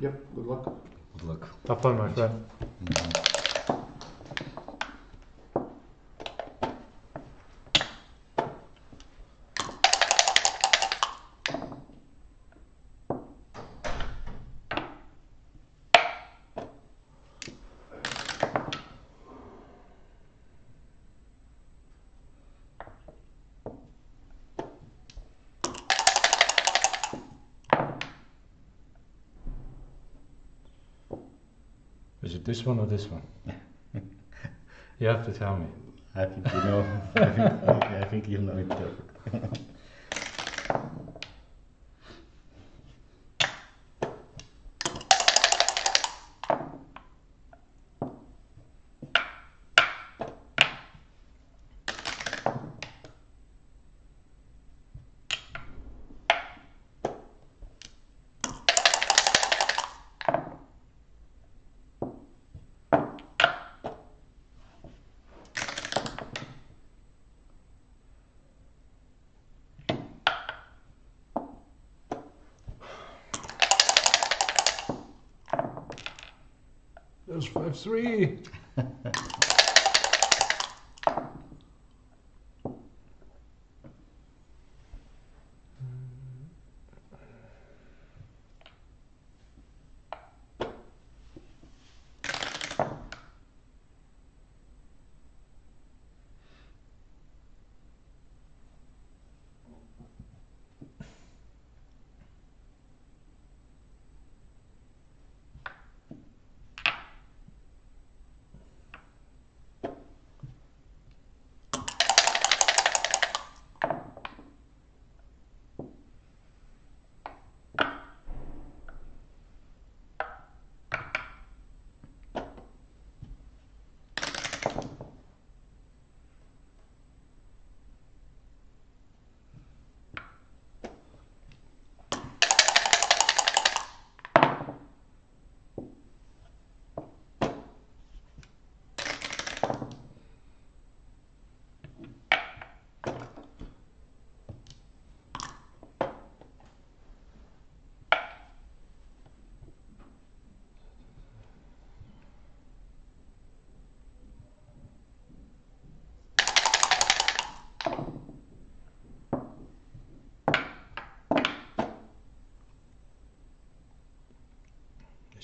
Yep, good luck. Good luck. Have fun, my friend. Is it this one or this one? you have to tell me. I think you know. I think, I think you know it perfect.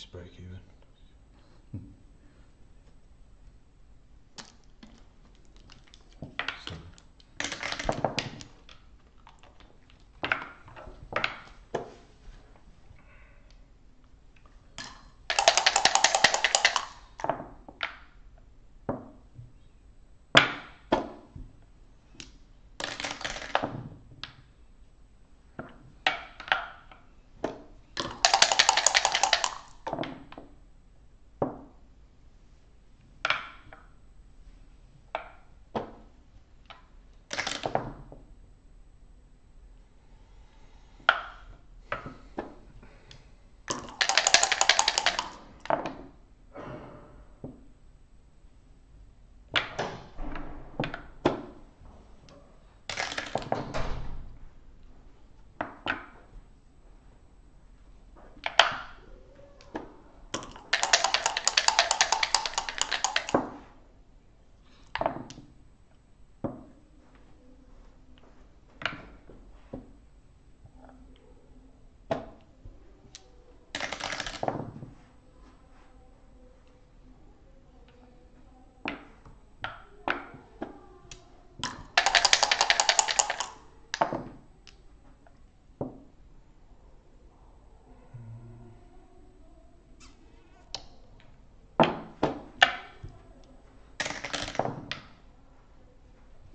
break even.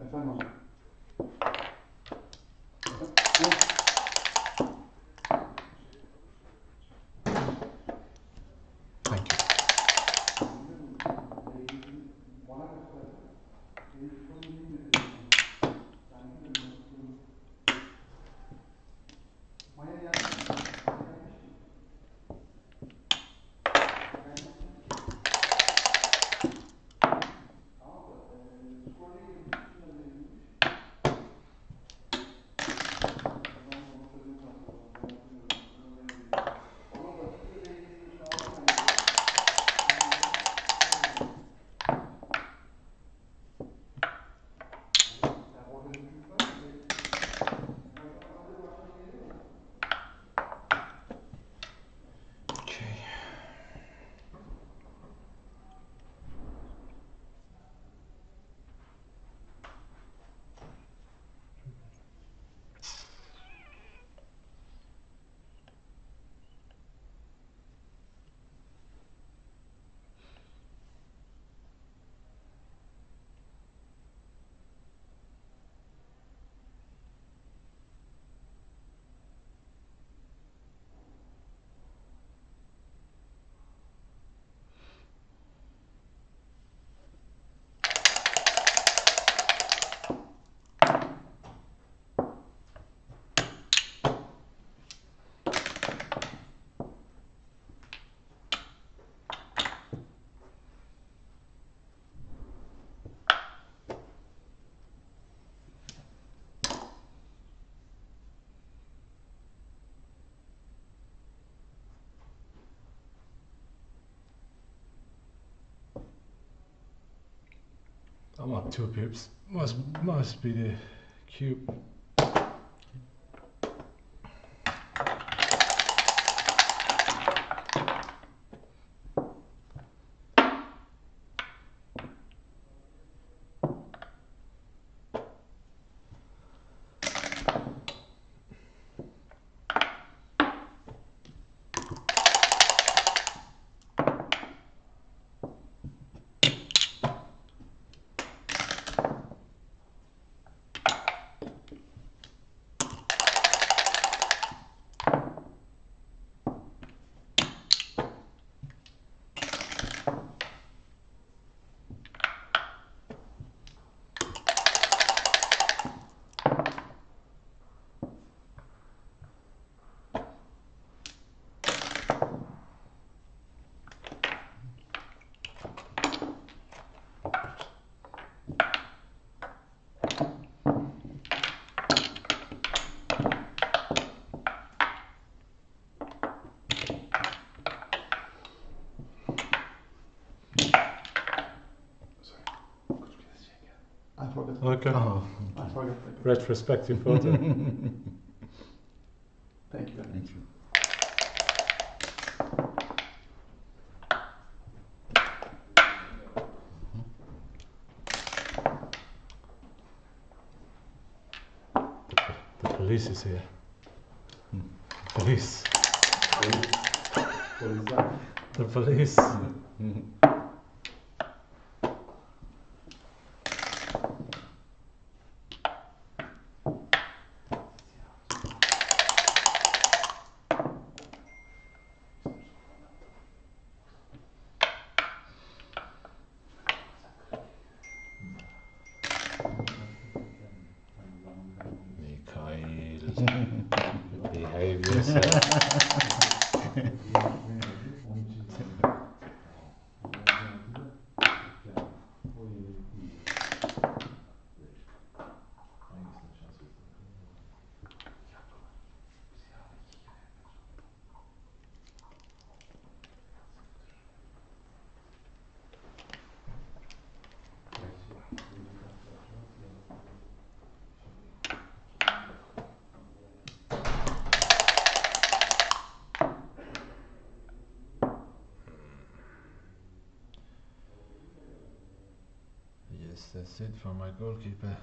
Efendim hocam. Come on, two pips. Must must be the cube. Forgot. Oh, uh-huh. I forgot. Retrospective photo. Thank you. thank you. the police is here. That's it for my goalkeeper.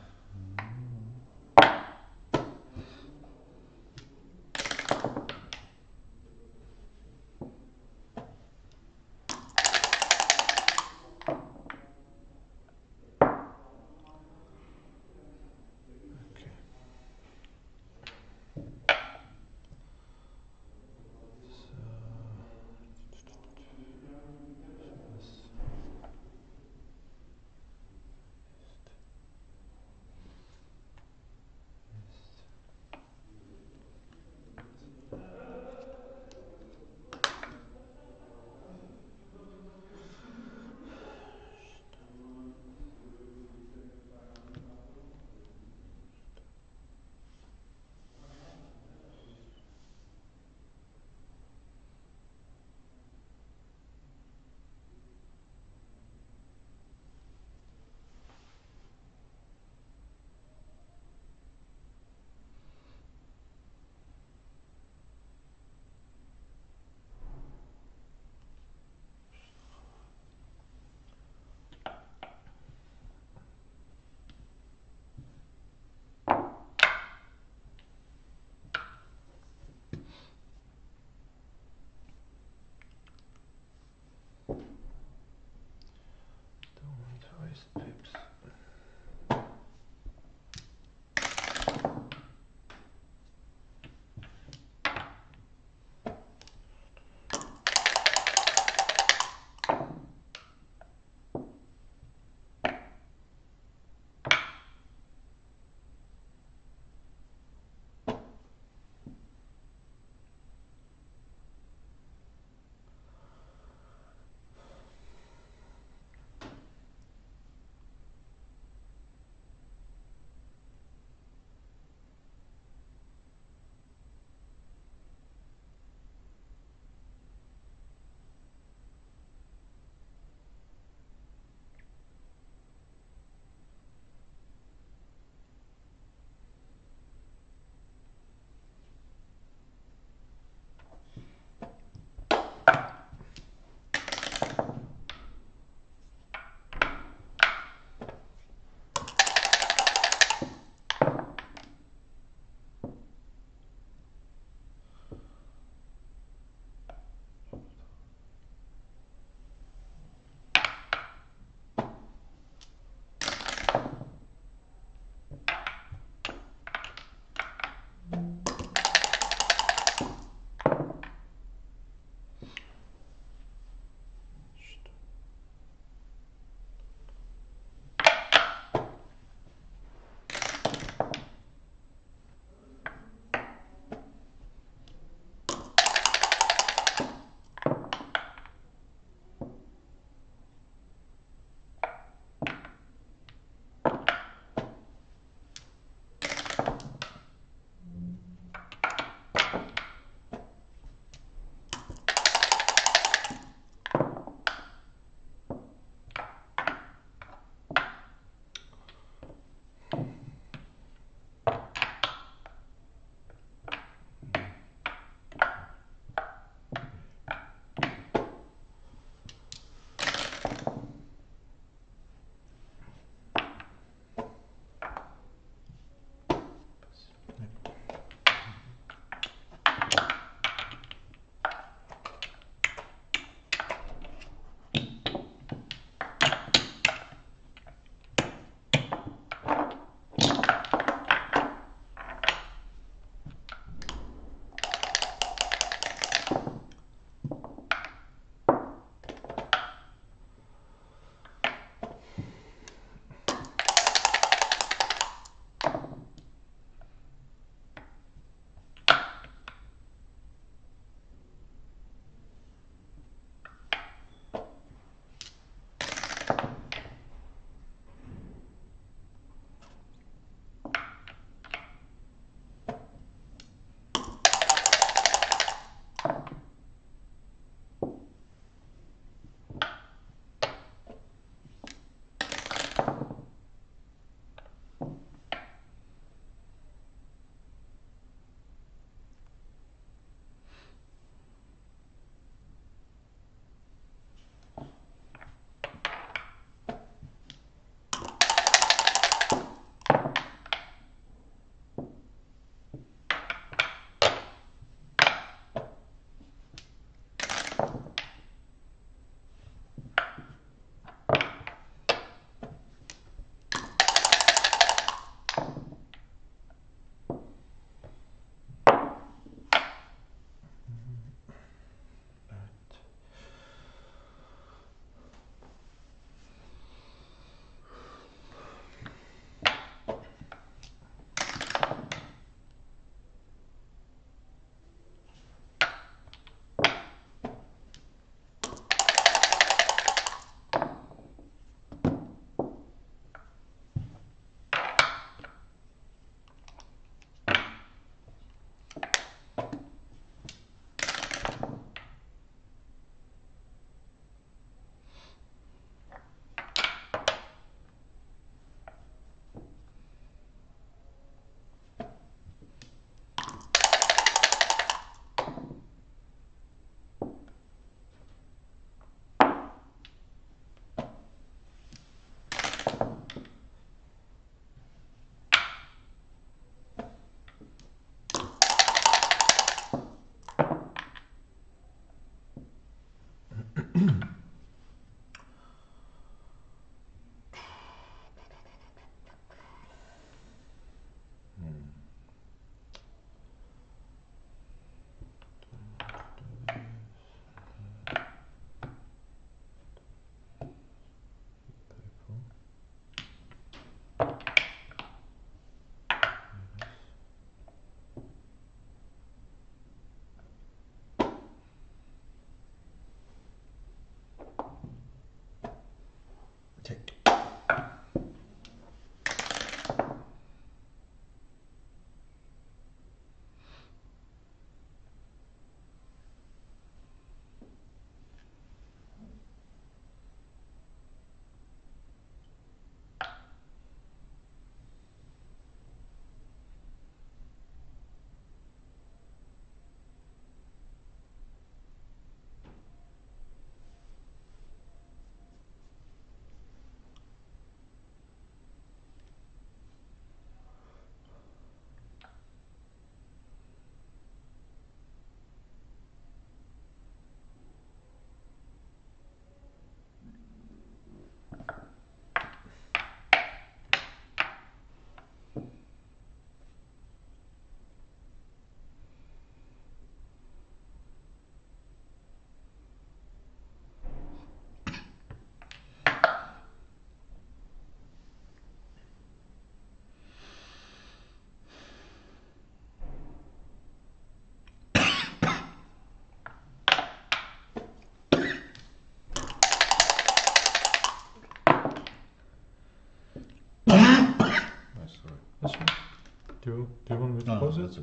You do you want me to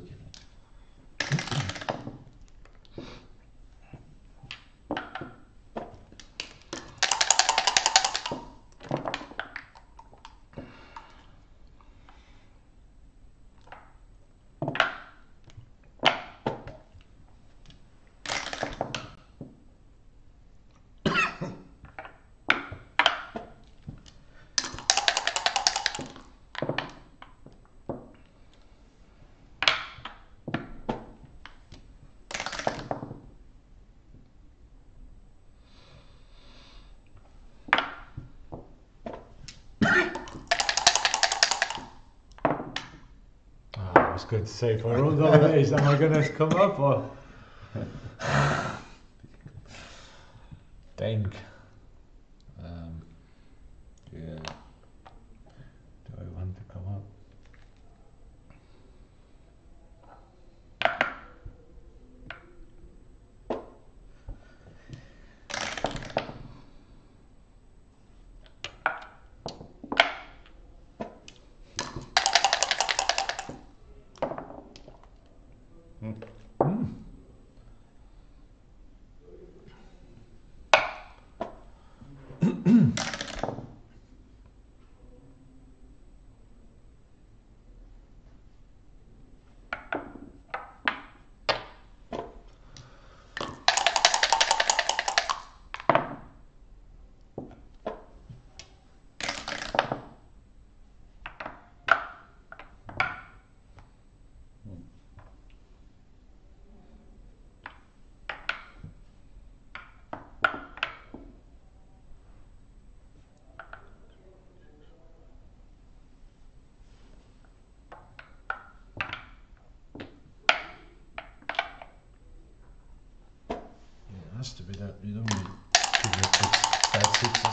if I rolled all these, am I going to come up or? Dang. Um, yeah. Do I want to come up? Hmm. Yeah, it has to be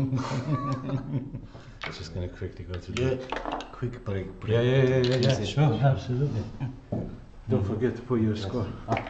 I'm just gonna quickly go to Yeah, the. quick break. break. Yeah, yeah, yeah, yeah, yeah. Sure, absolutely. Don't forget to put your score. Ah,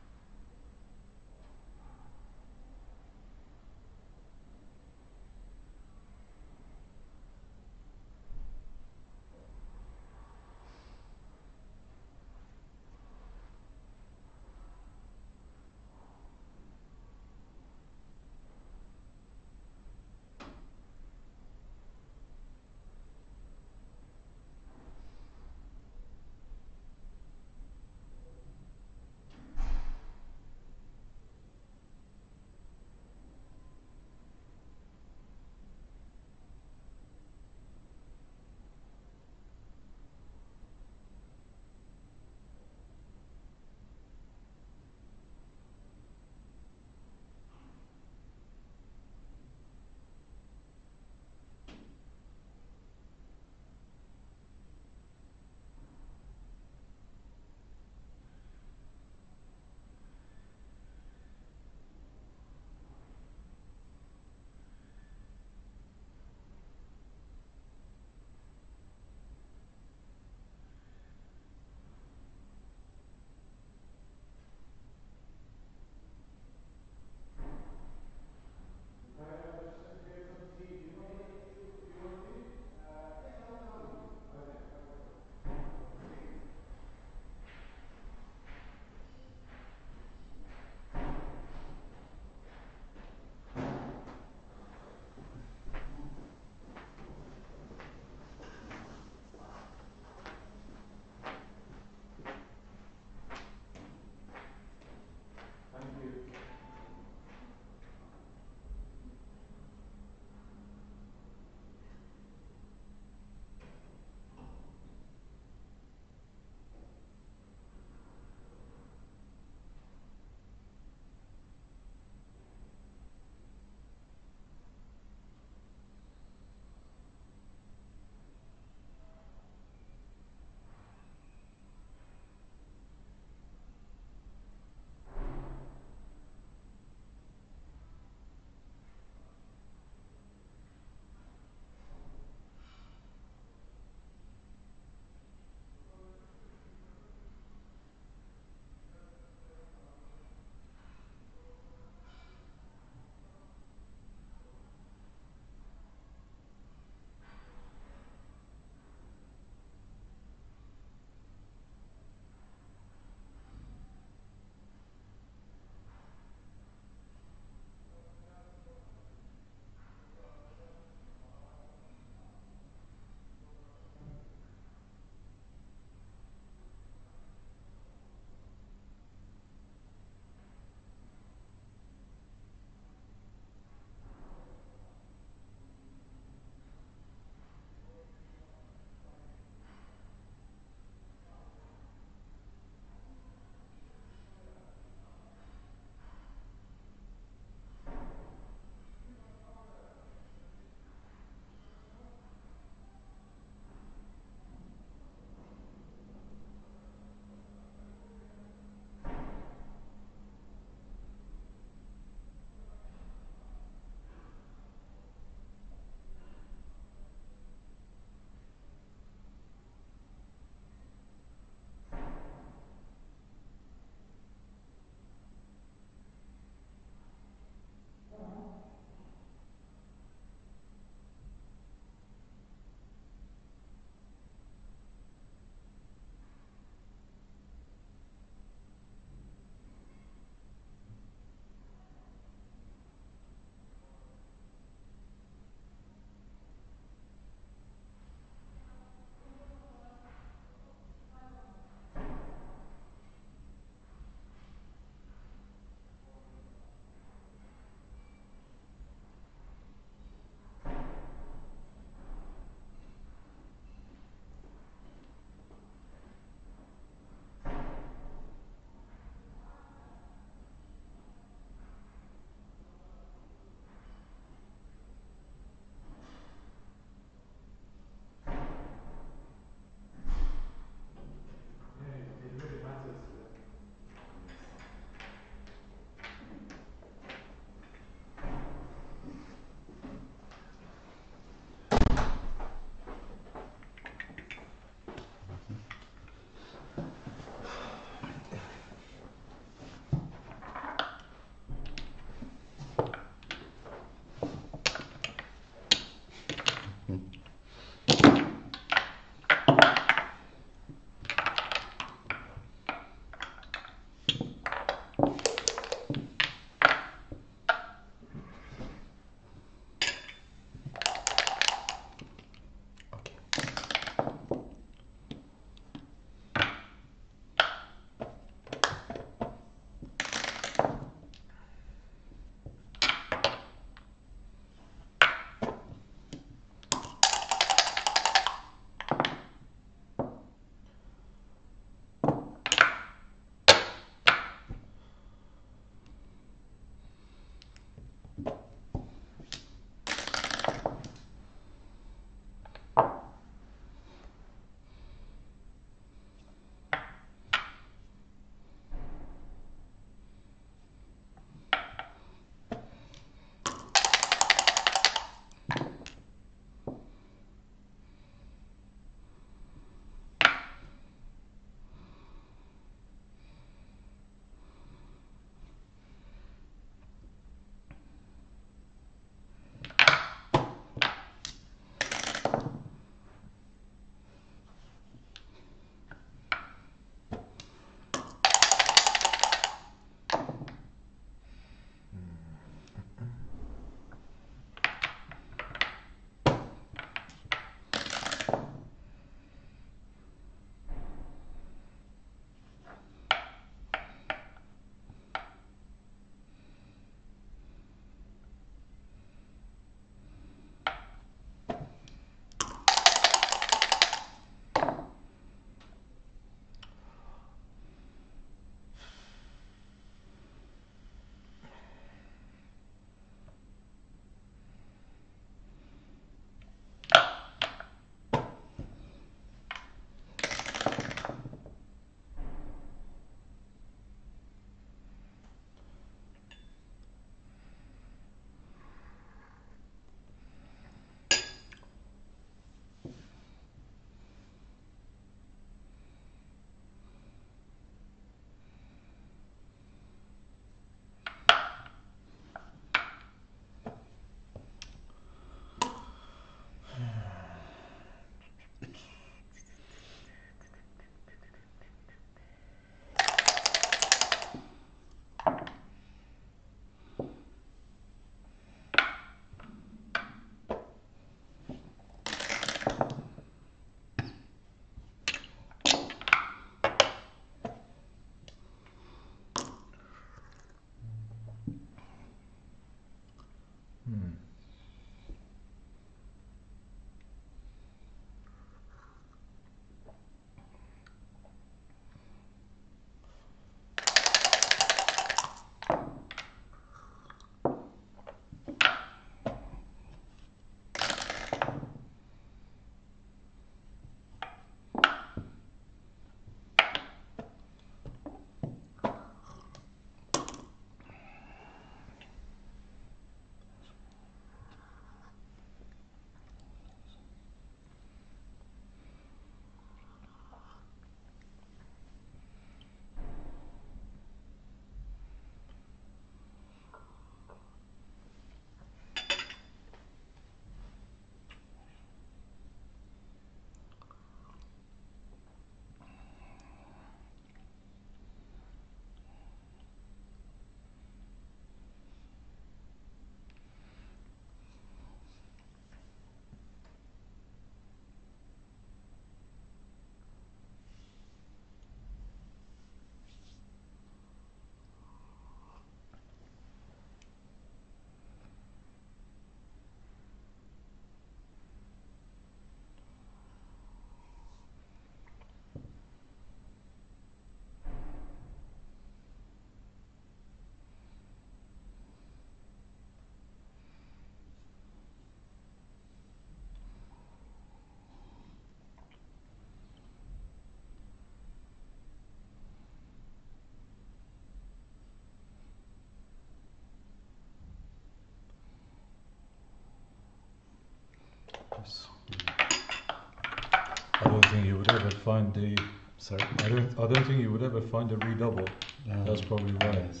think you would ever find the. Sorry. I don't. I don't think you would ever find a redouble. Uh, That's probably why. yes.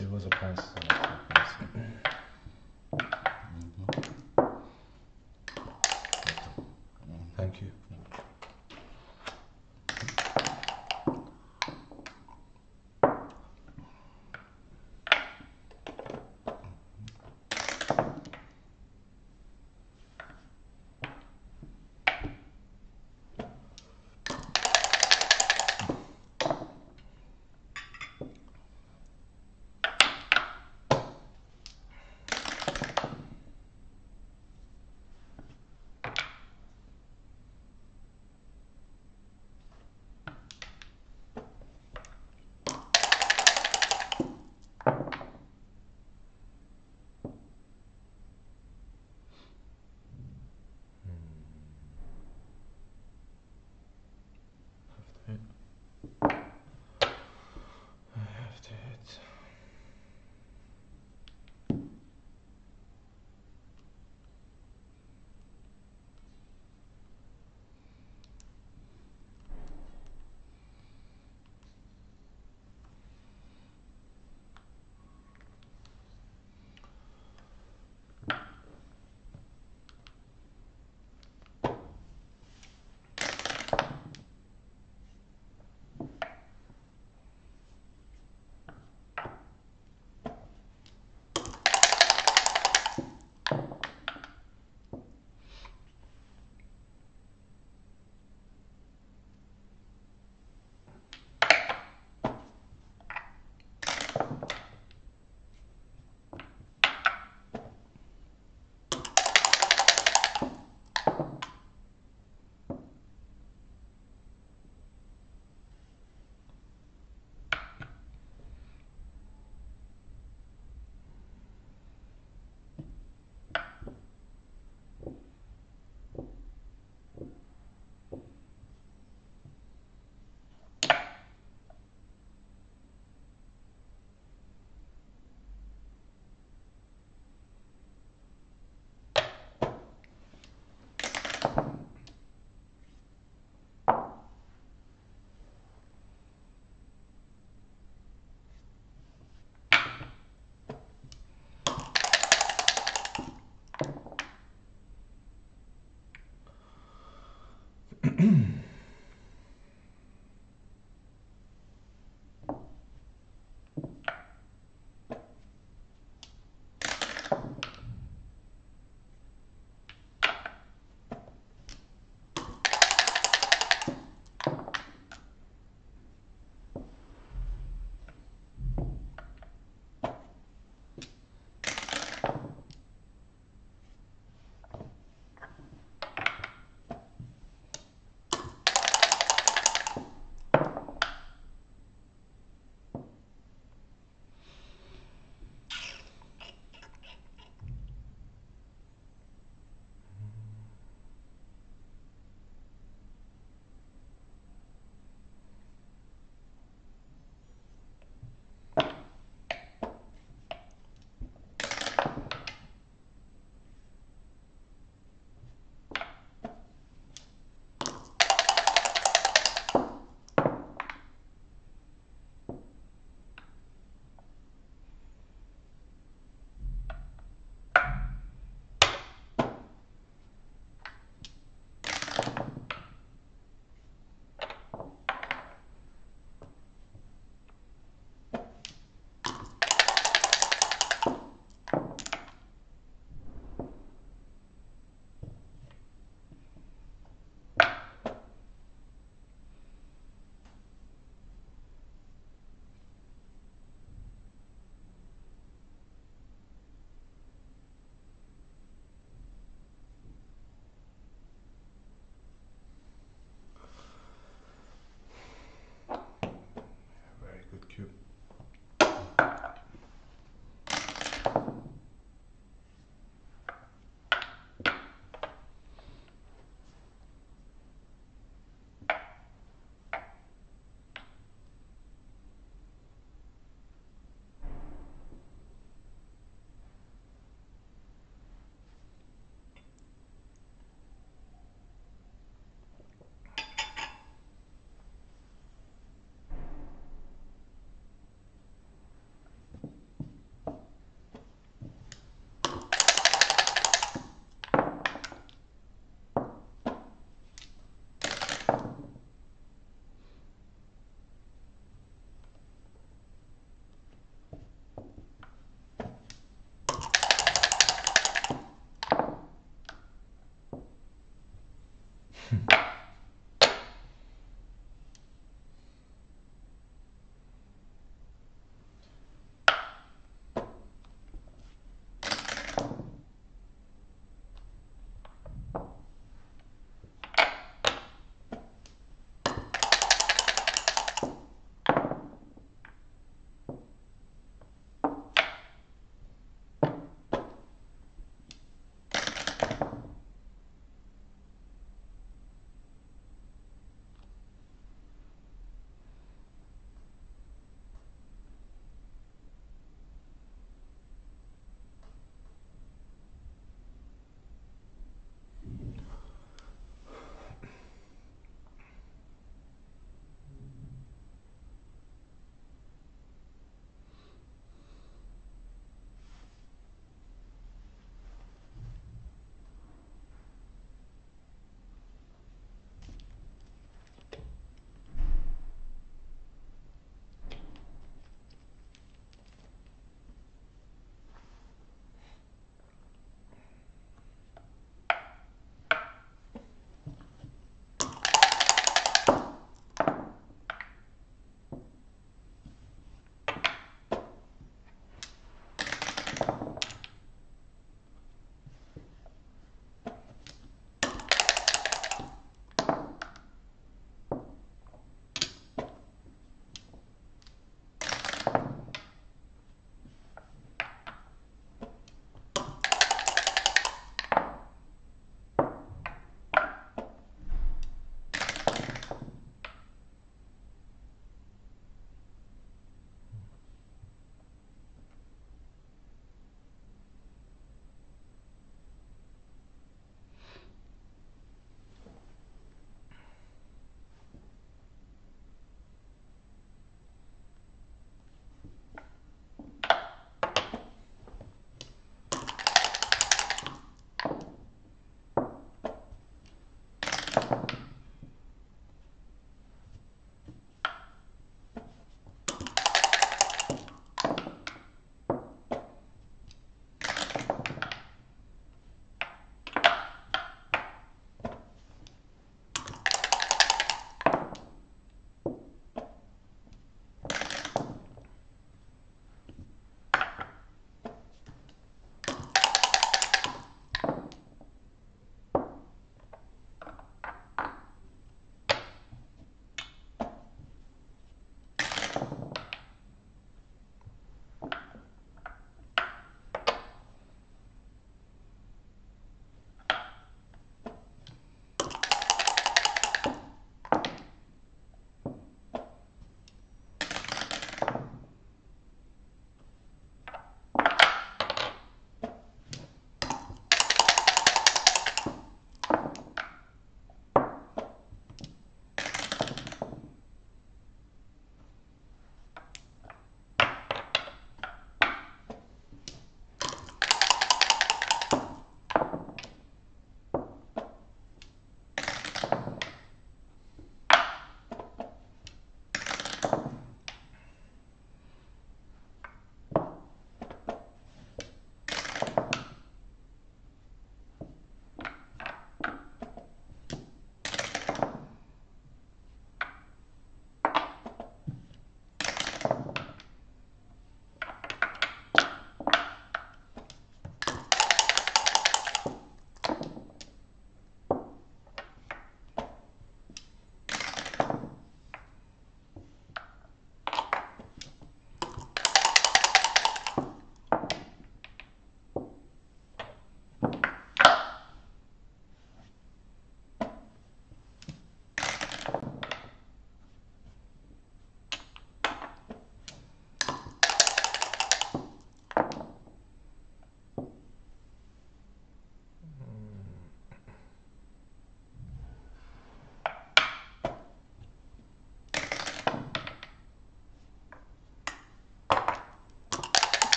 It was a pass. mm Hmm.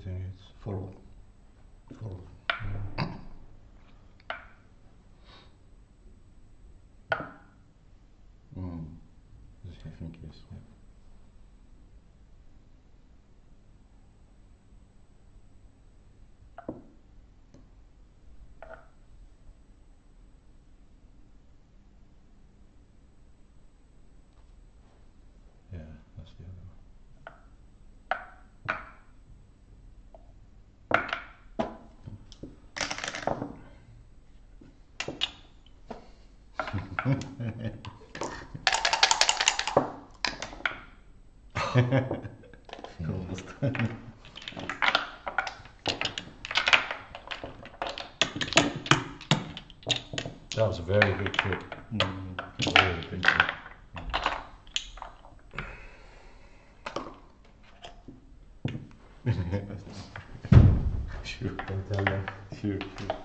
everything is forward. Forward. Yeah. Mm. I think yes. Yeah. Almost. That was a very good trip. Mm. Very good trip. Sure. Don't tell them. Sure, sure.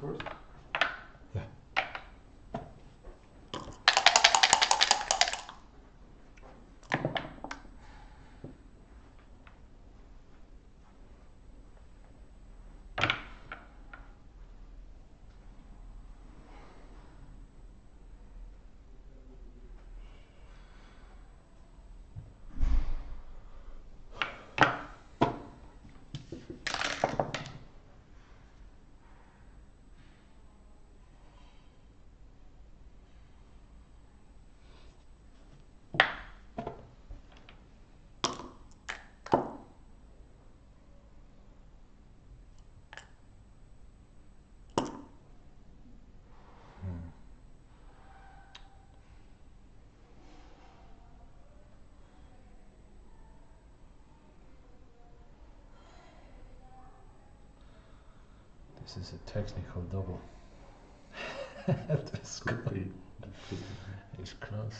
First. Mm. This is a technical double. this Could be. be. Could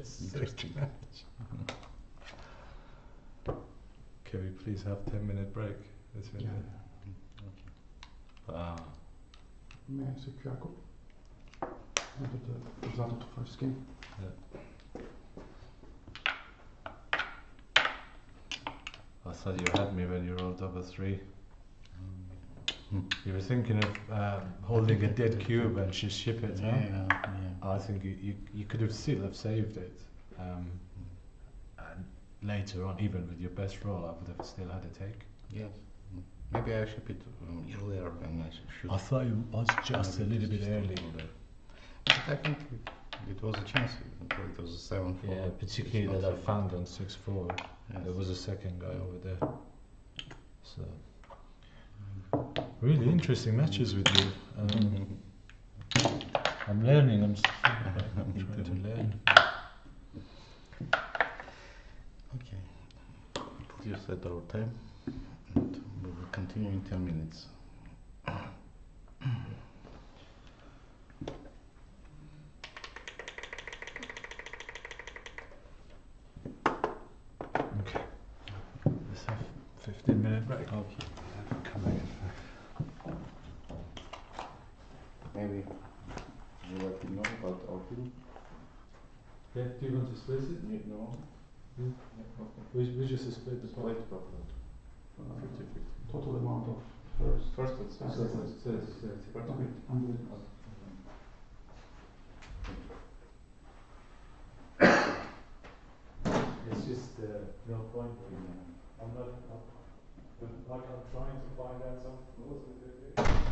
It's close. Yes, Interesting. Can we please have 10 minute break? This Yeah. minute. Ah, May I see Jacob? Under the result of the first game. I thought you had me when you rolled over three. Hmm. You were thinking of um, holding a dead cube and just ship it, Yeah, huh? yeah, yeah. I think you, you, you could have still have saved it. Um, and later on, even with your best roll, I would have still had a take. Yes. Maybe I ship it um, earlier and I sh- should. I thought it was just a little bit early. But I think it, it was a chance. It was a seven four. Yeah, particularly that I found on six four. Yes. There was a second guy over there. So really interesting matches with you. Um, Mhm. I'm learning. I'm trying to learn. Okay. Set our time and we will continue in 10 minutes. Okay. Let's have 15 minute break. Okay. Come back. Maybe you let me know about our film? Yeah, do you want to split it? You know? We, we just split the Split profit. Uh, 50 50. total amount of first. First, it's So, so, so, I'm good. It's just uh, no point. I'm not. like I'm trying to find out something.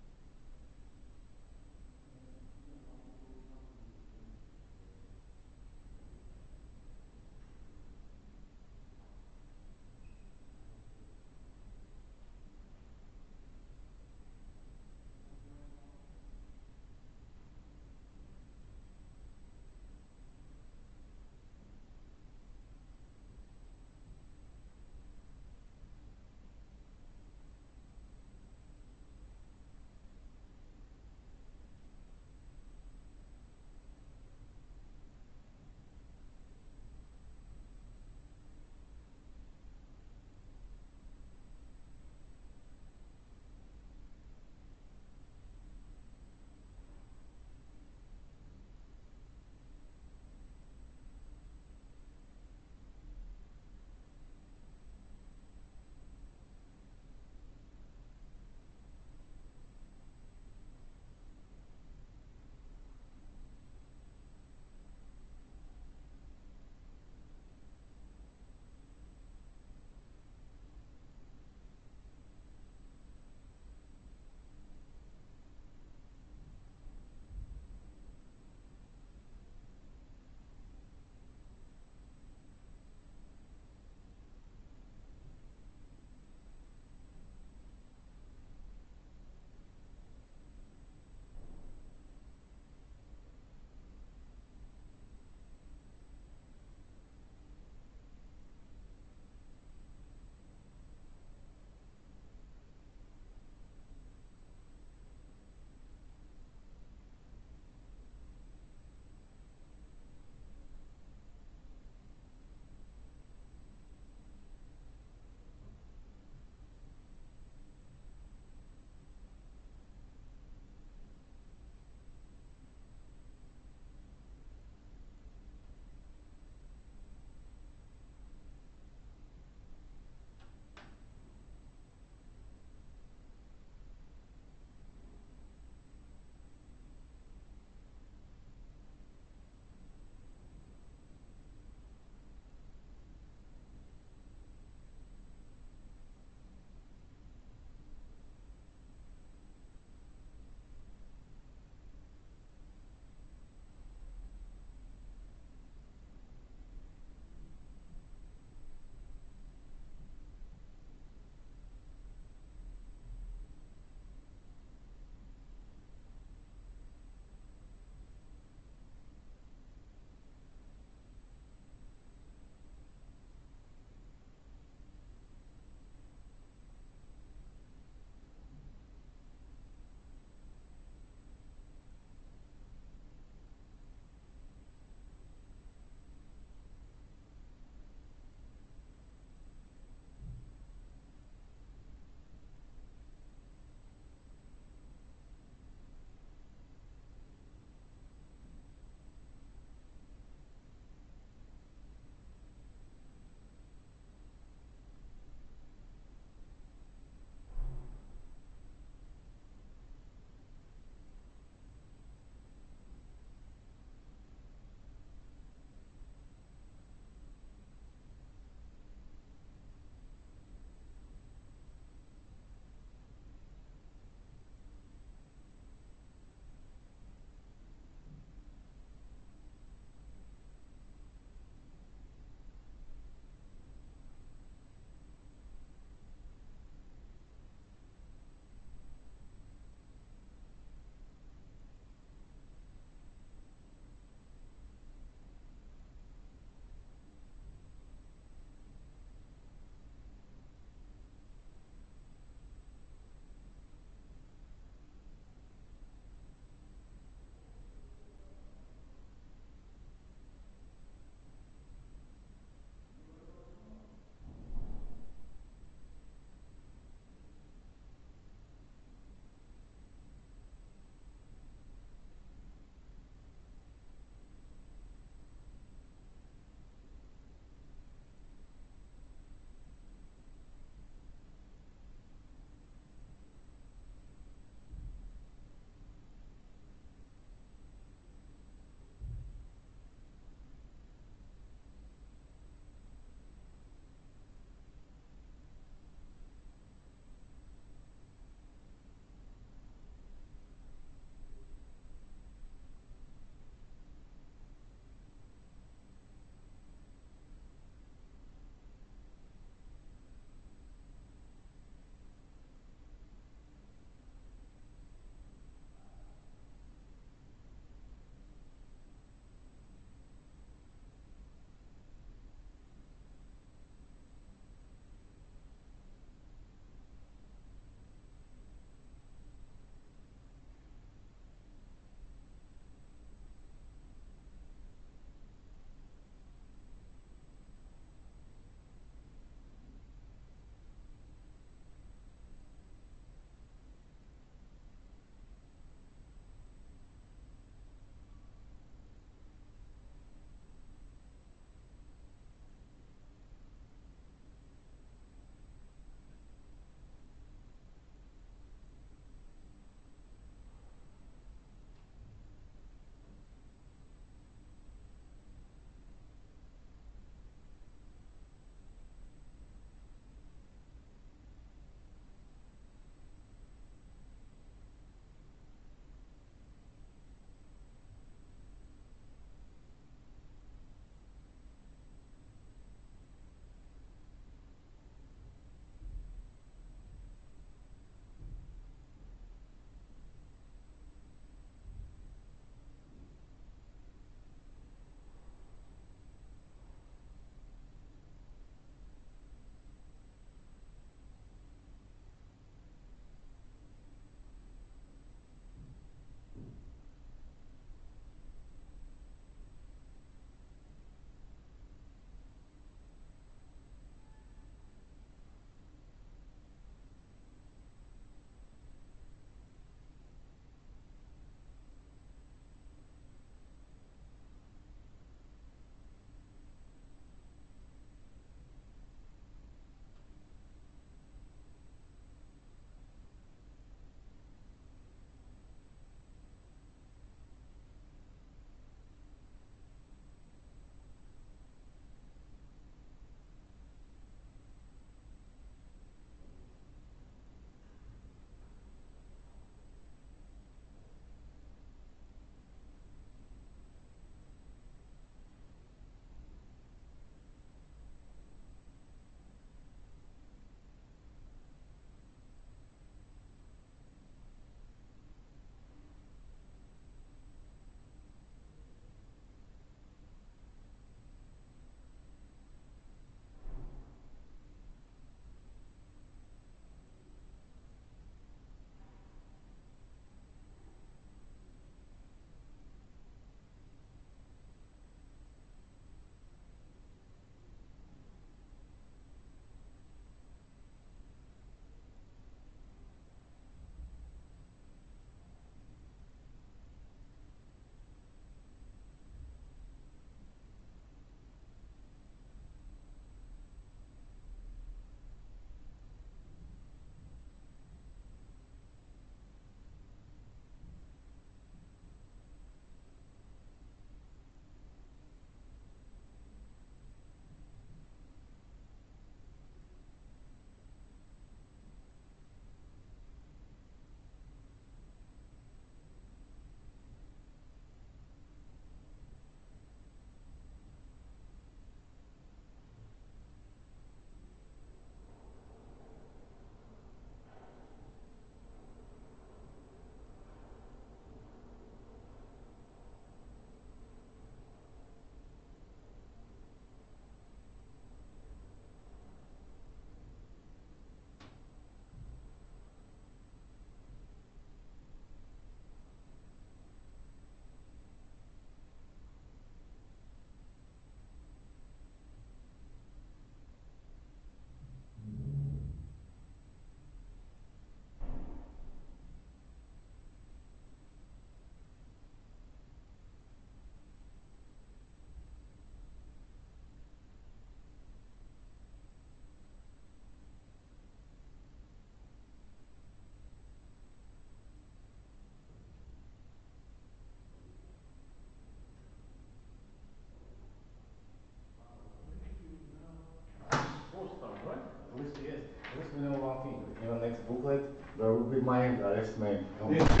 Will be my arrest.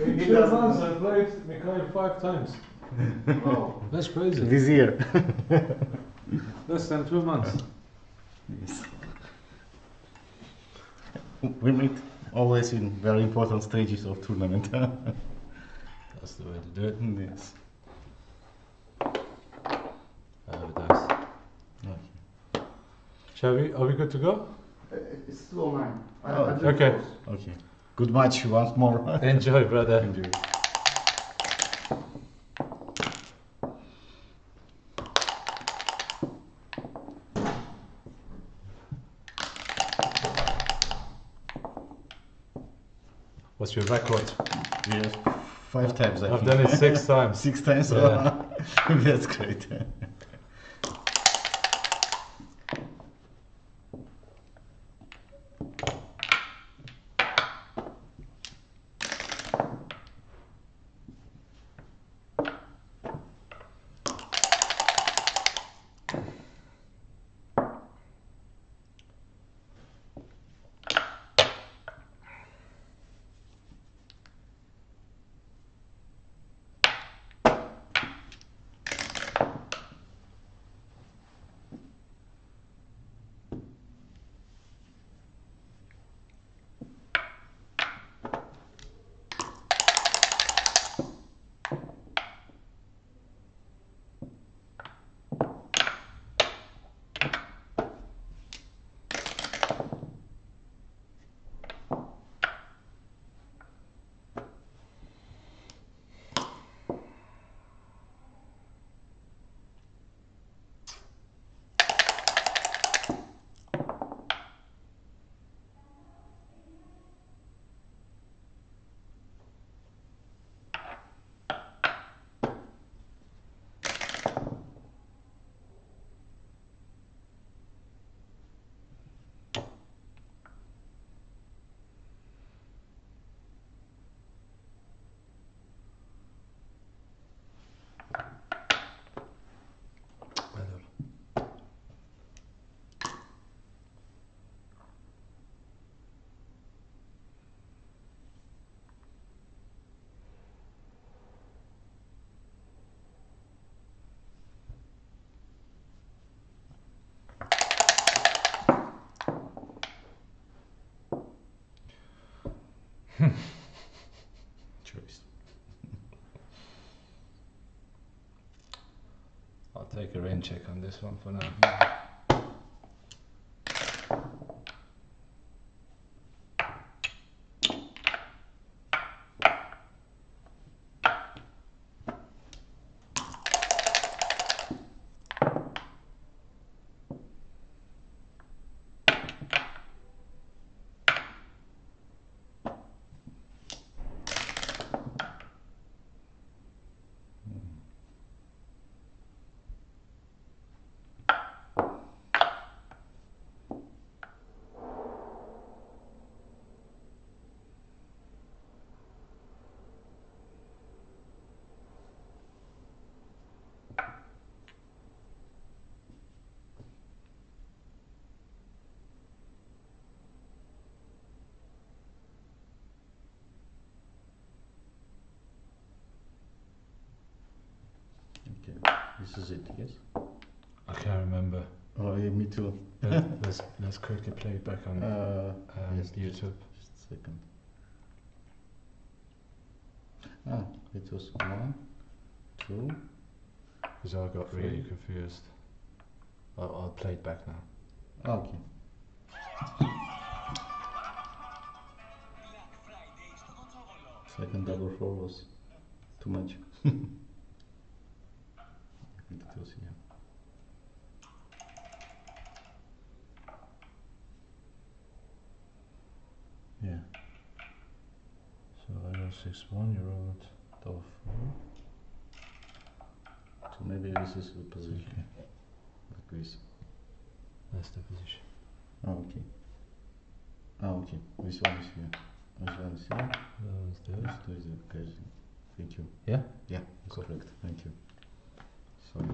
In He two doesn't- months, I played Mikhail five times. Oh, That's crazy. this year. Less than two months. Yes. We meet always in very important stages of tournament. That's the way to do it. yes. Nice. Shall we? Are we good to go? Uh, it's still online. I- Oh, did okay. close. Okay. Good match once more. Enjoy, brother. Enjoy. What's your record? Yes. Five times I I've think. done it six times. Six times. Yeah. That's great. I'll take a rain check on this one for now. Okay. This is it, yes? I can't remember. Oh, yeah, me too. Let- let's let's quickly play it back on Uh, um, yes, YouTube. Just a second. Ah, it was one, two. Because I got really confused. I'll, I'll play it back now. Okay. Second double four was too much. I think it was, yeah. Yeah. So I got six one. You wrote double four. So maybe this is the position. Like this. That's the position. Ah, okay. Ah, okay. This one is here. This one is here. That one's there. This two is the occasion. Thank you. Yeah? Yeah, correct. Thank you. Sorry.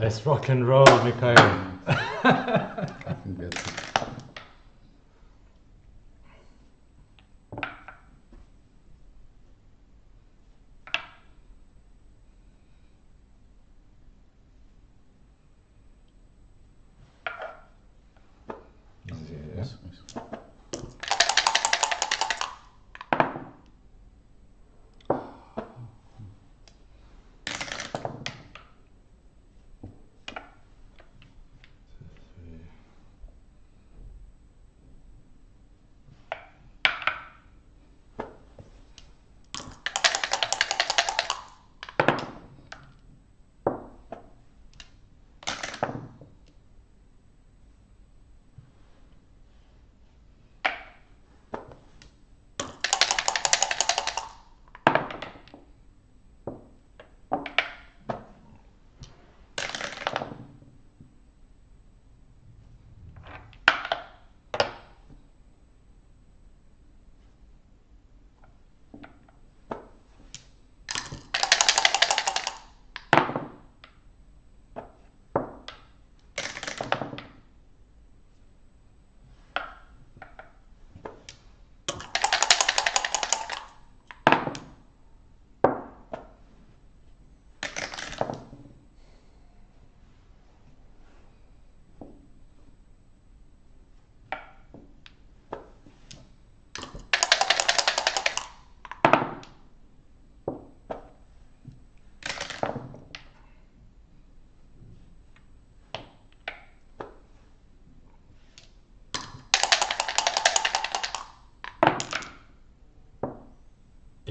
Let's rock and roll, Mikhail.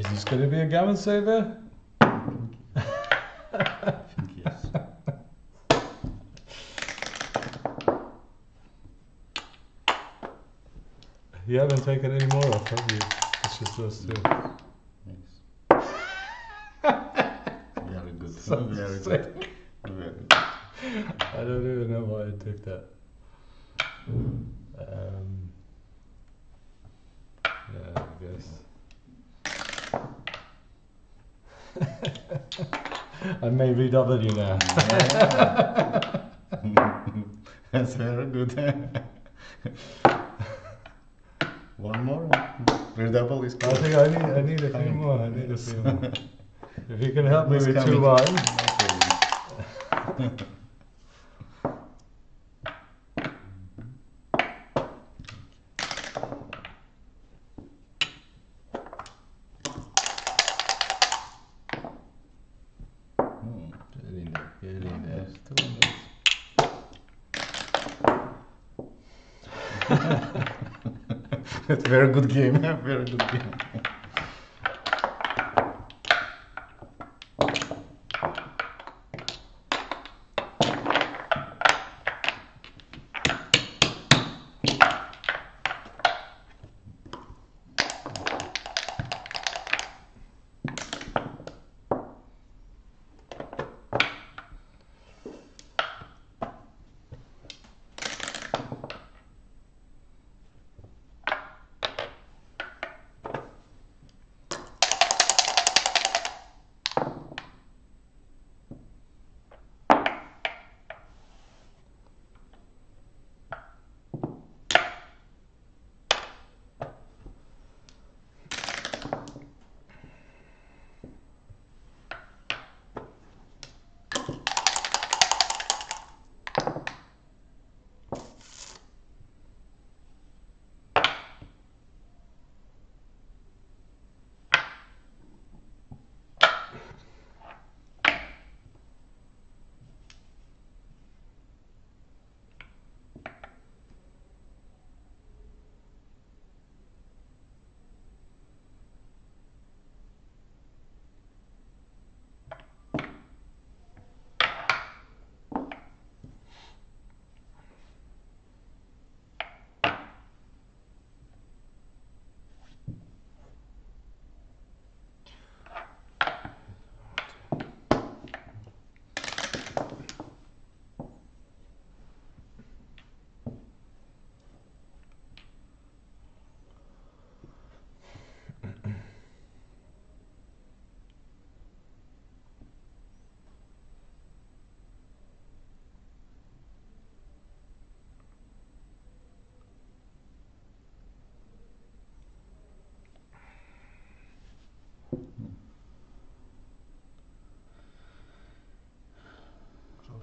this going to be a gammon saver? I think yes. You haven't taken any more off, have you? It's just those two. Yes. Very good. So Very sick. good. Very good. I don't even know why I took that. Um, yeah, I guess. I may VW now. That's very good. Very good game.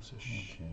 Close-ish. Okay.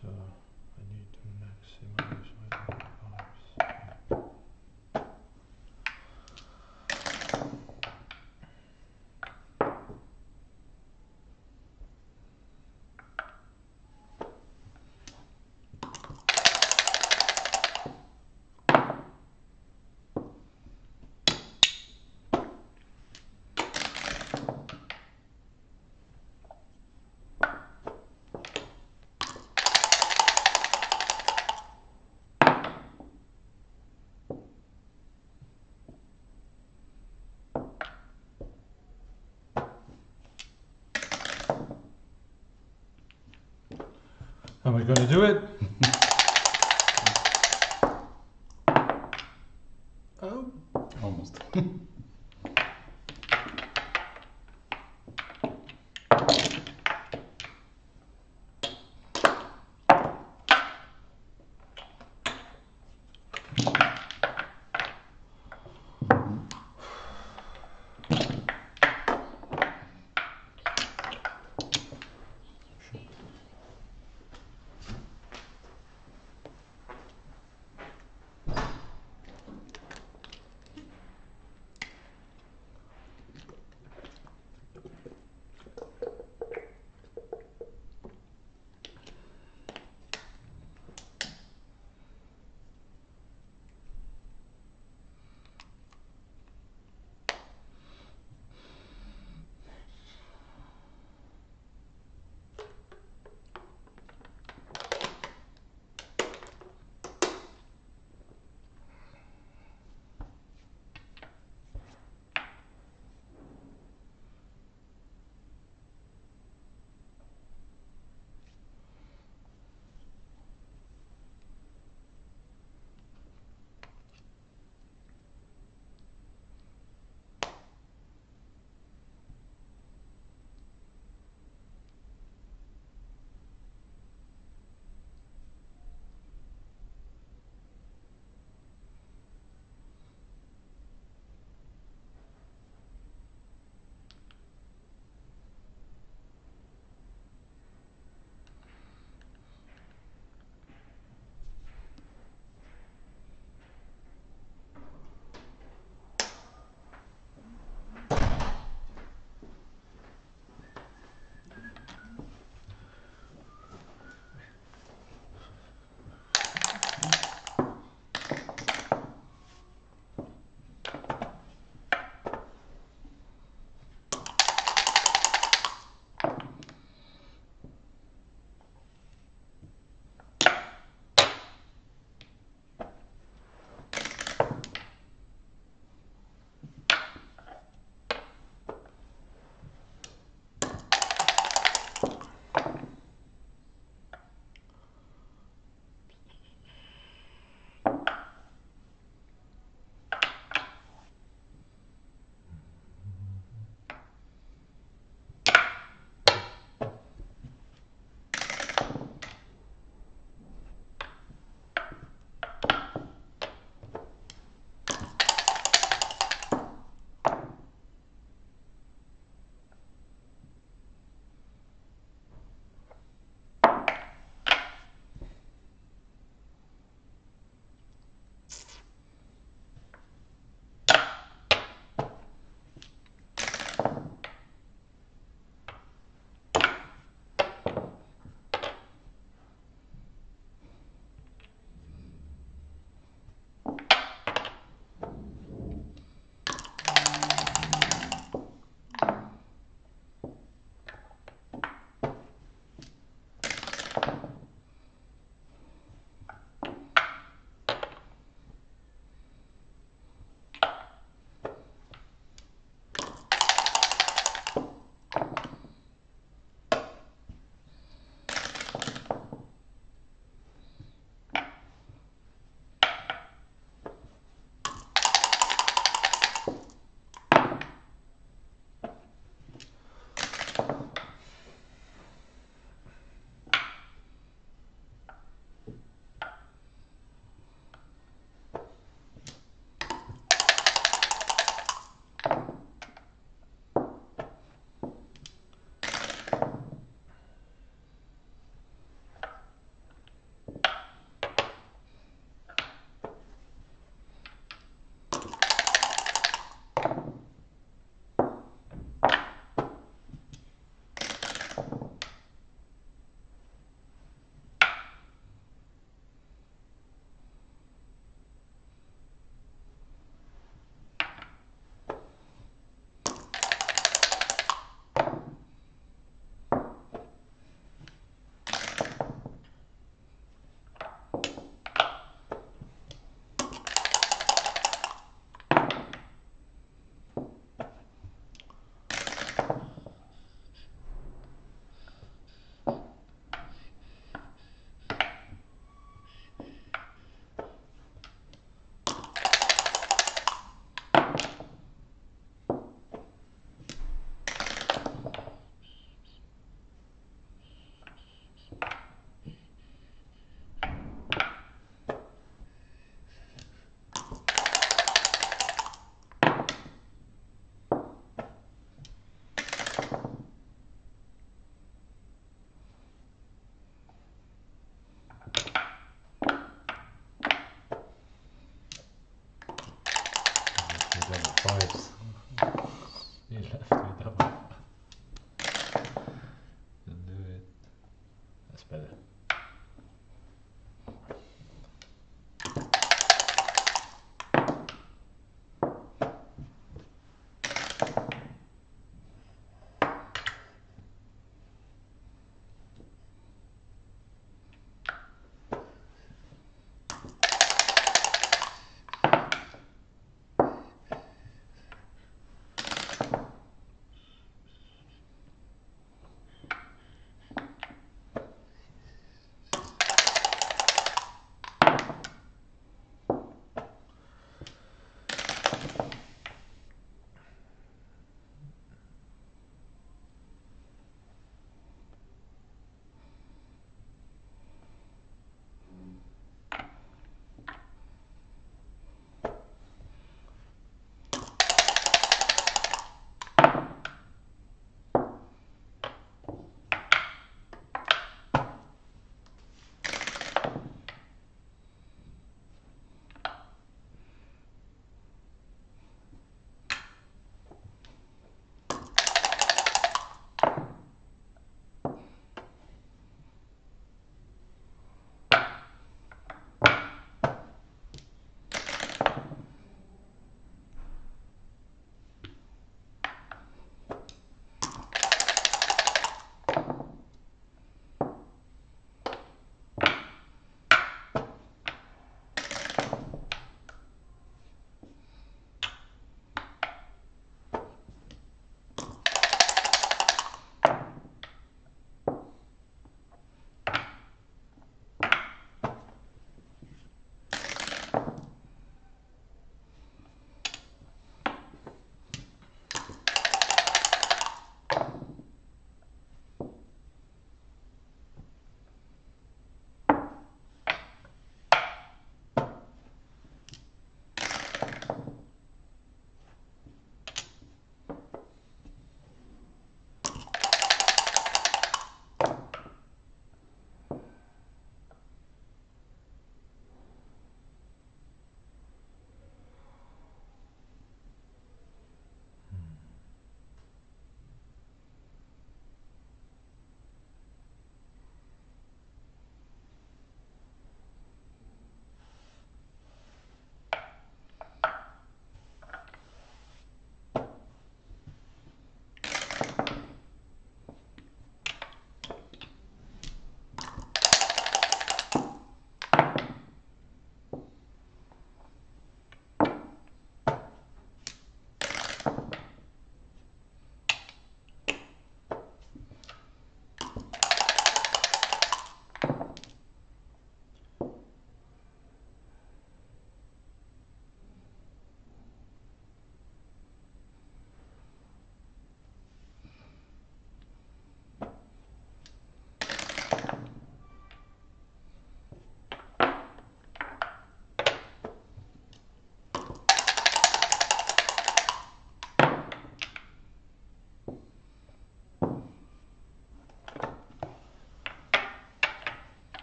So I need to maximize my colors. Am I gonna do it?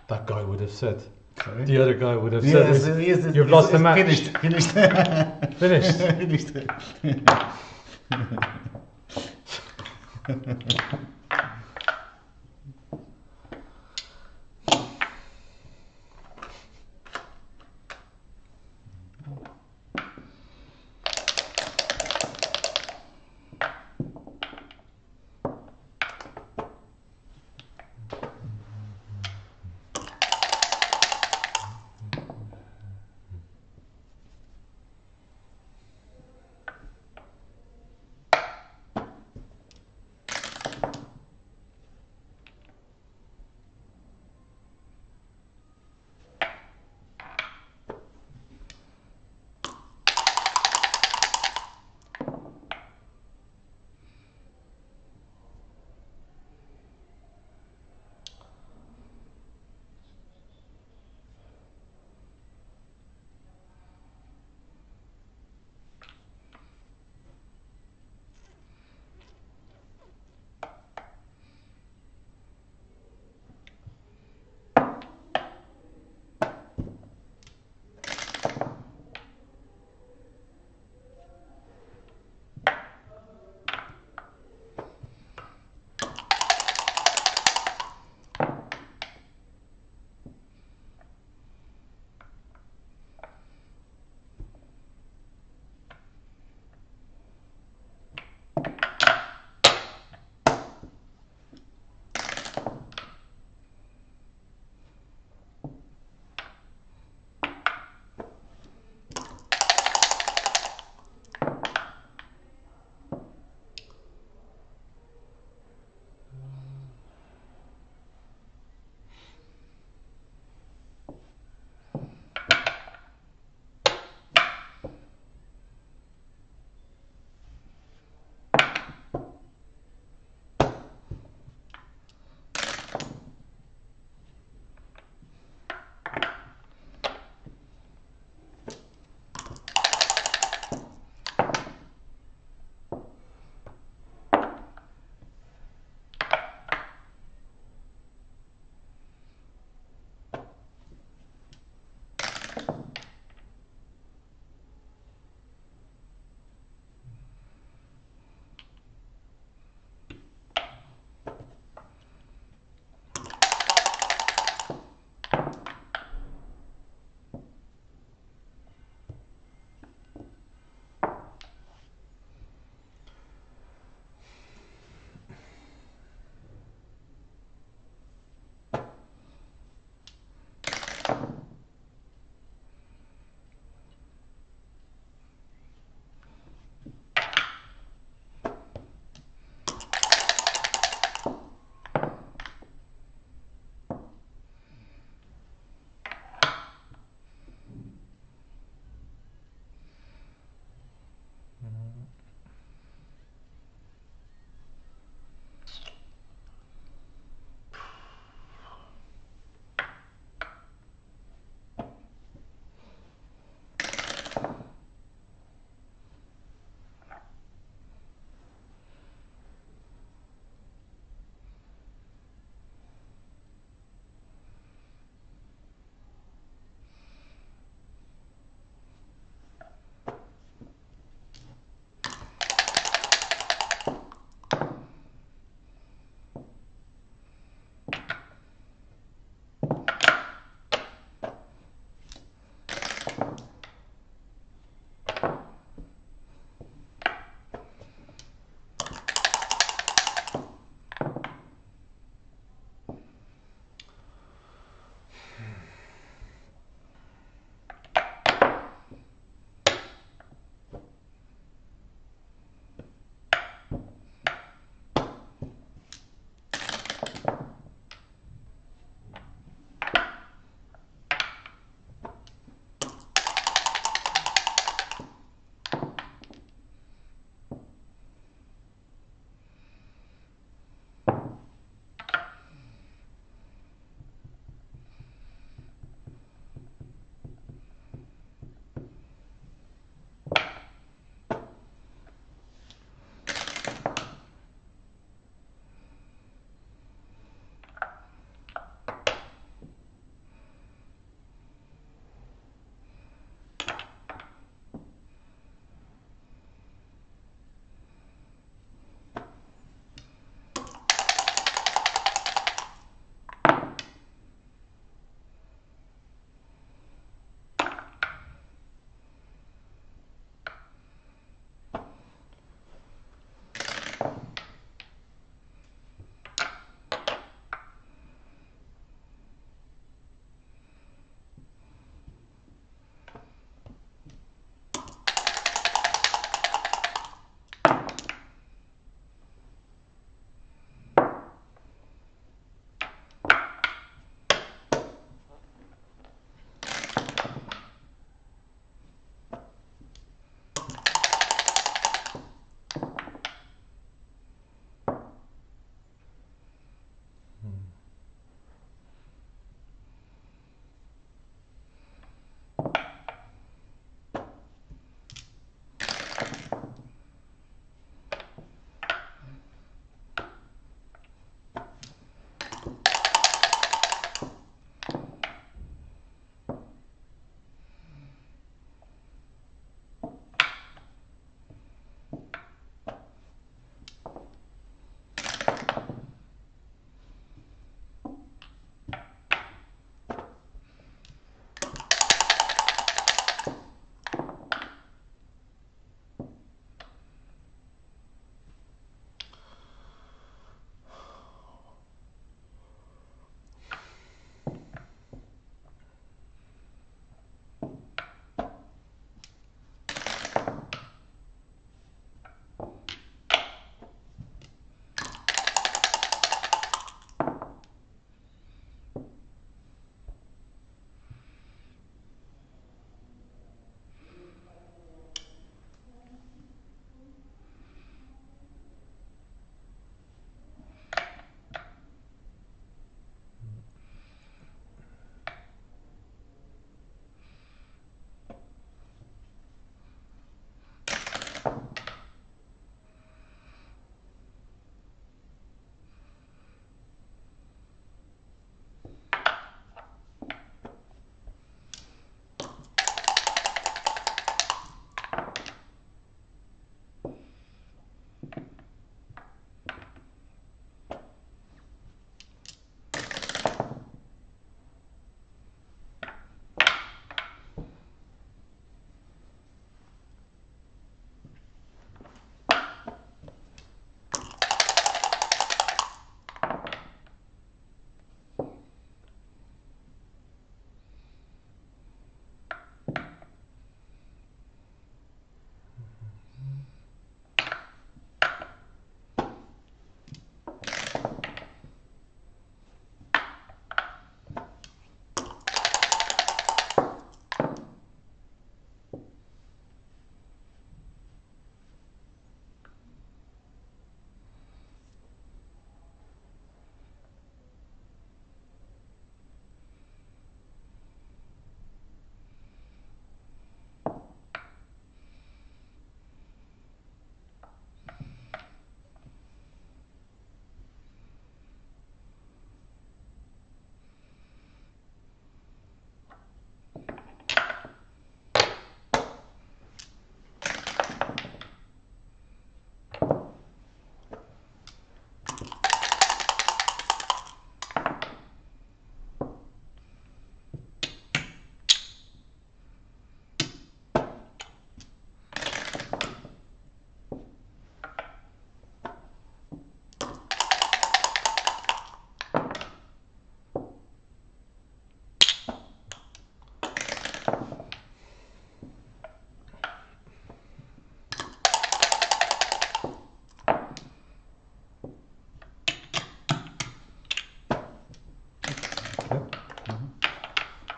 That guy would have said. Sorry? The other guy would have said. Yes, yes, You've lost the match. Finished. Finished. Finished. Finished.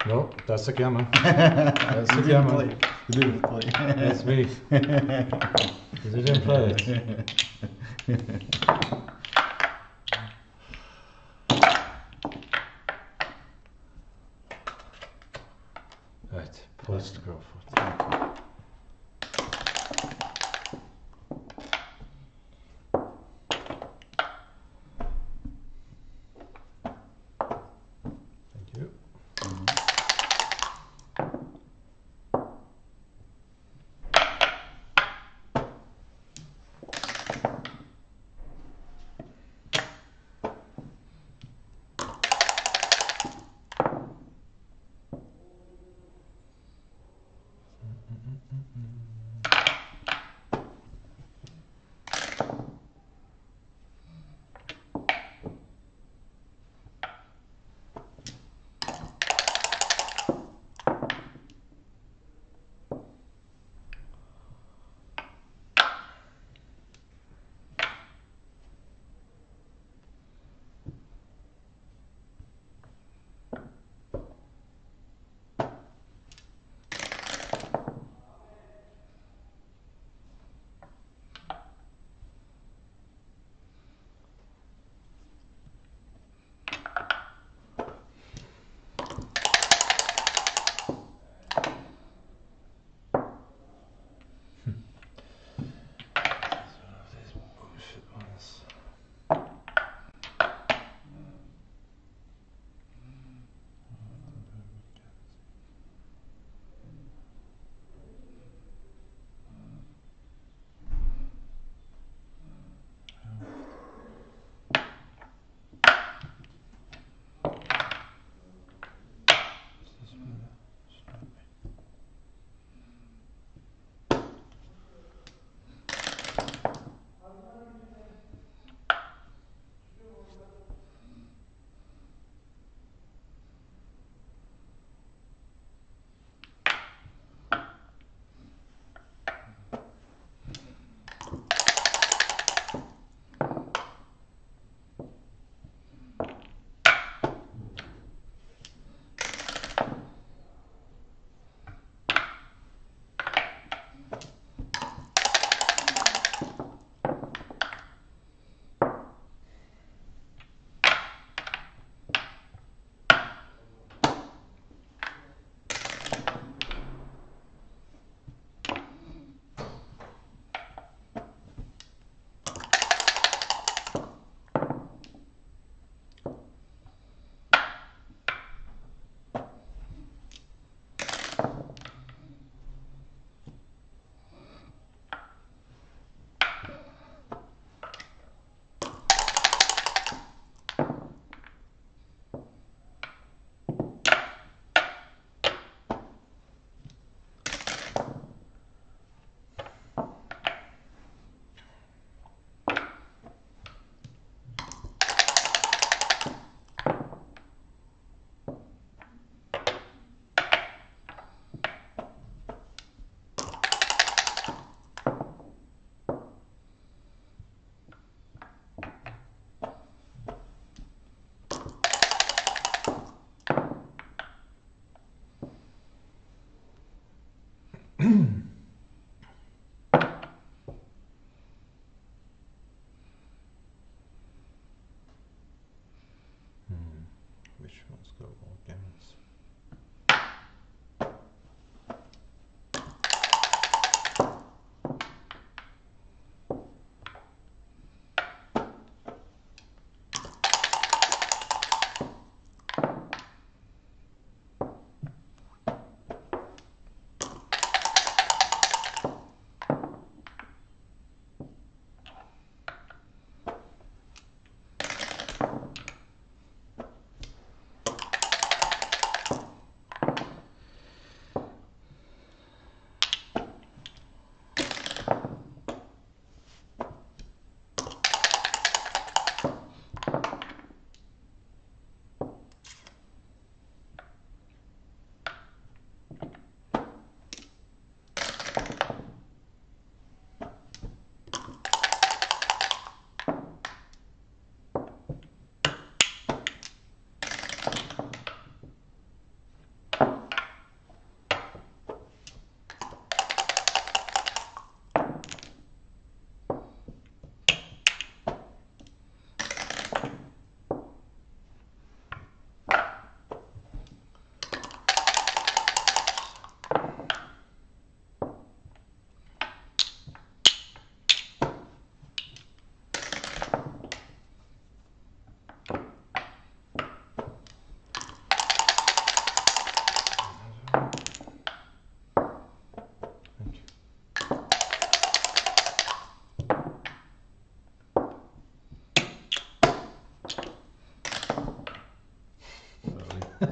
No, that's the camera. That's the camera. You didn't. That's me. You didn't play it.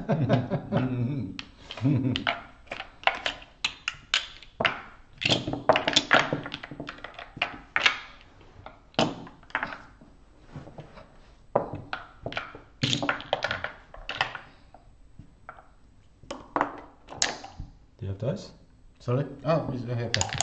Do you have dice? Sorry? Oh, okay,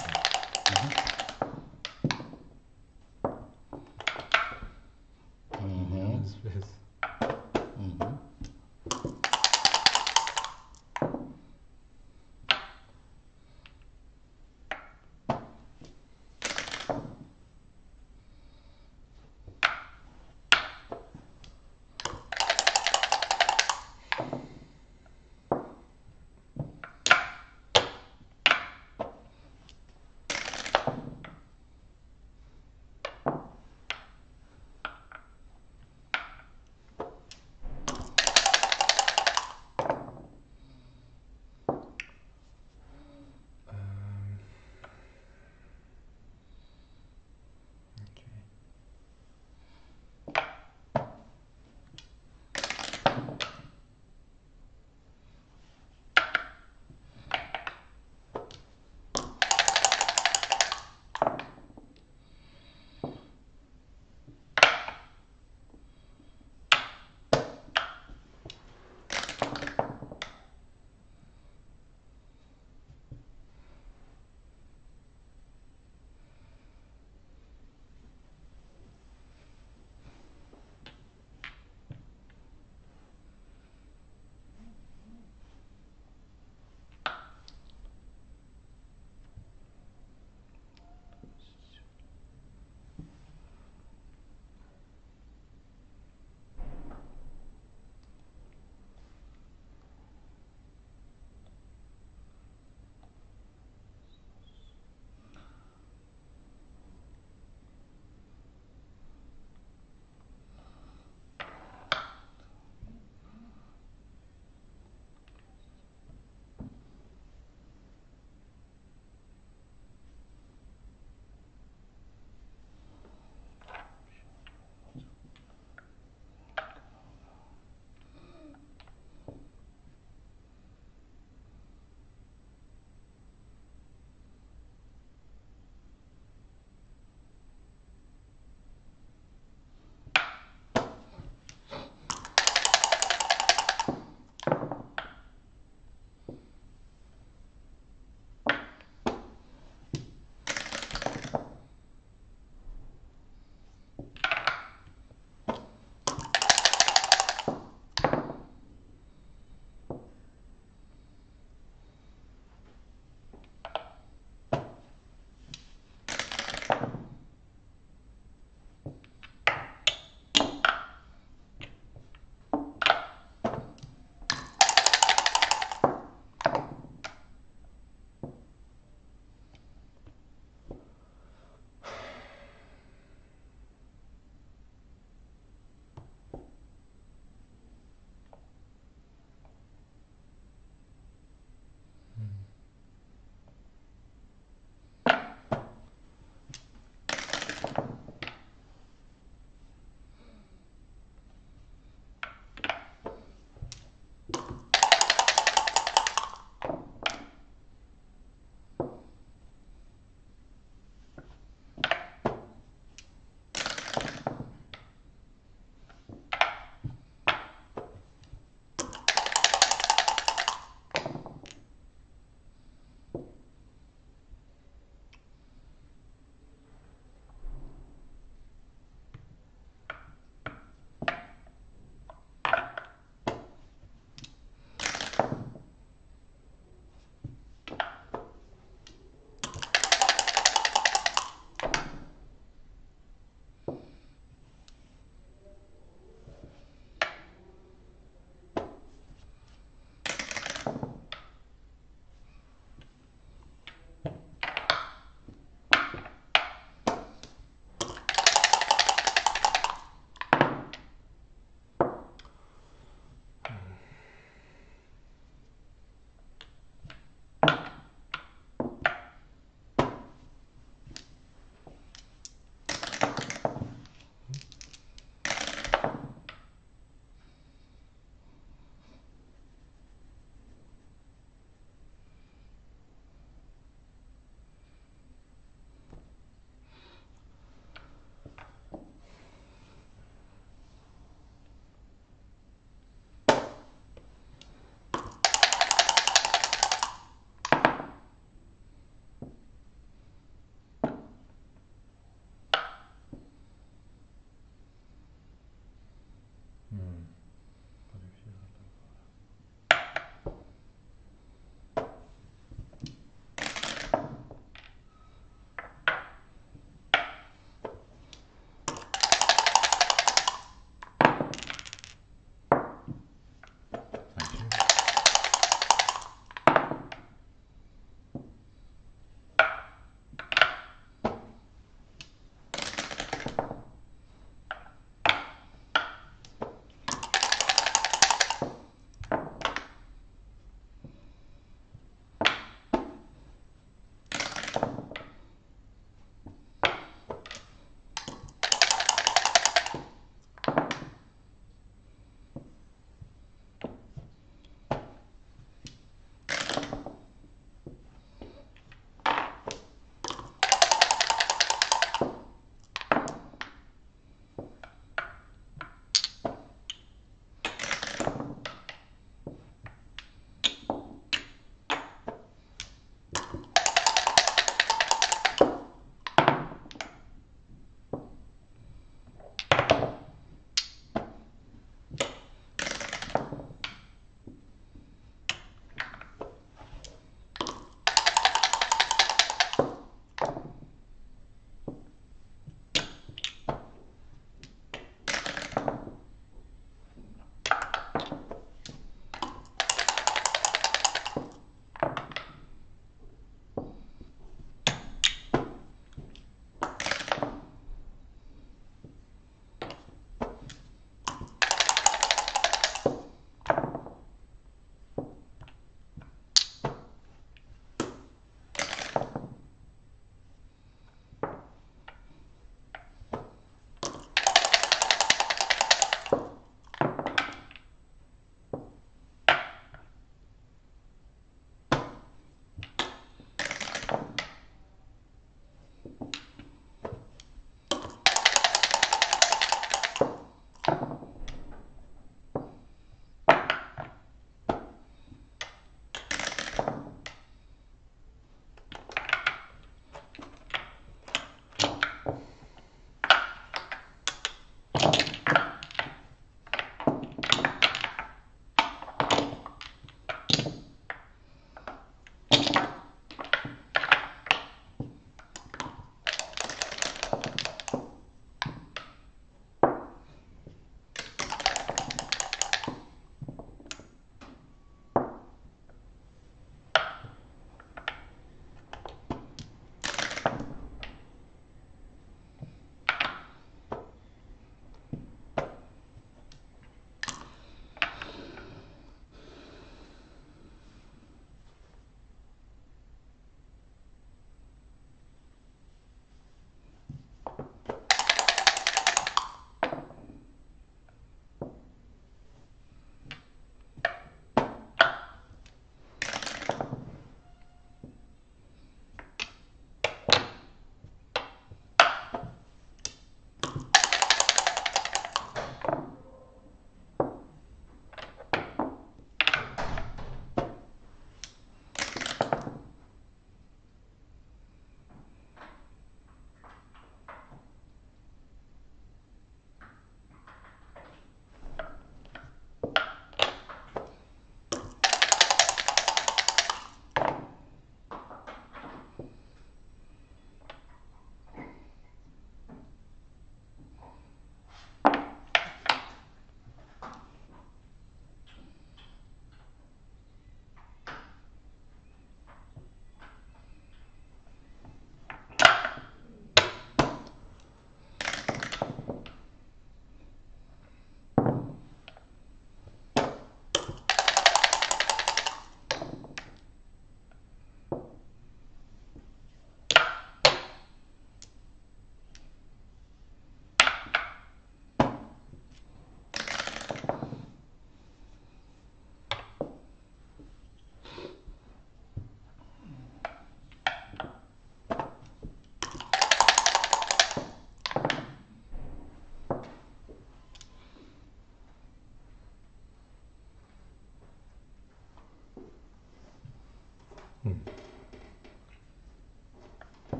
嗯。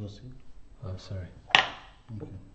Proceed. Oh, sorry. Okay.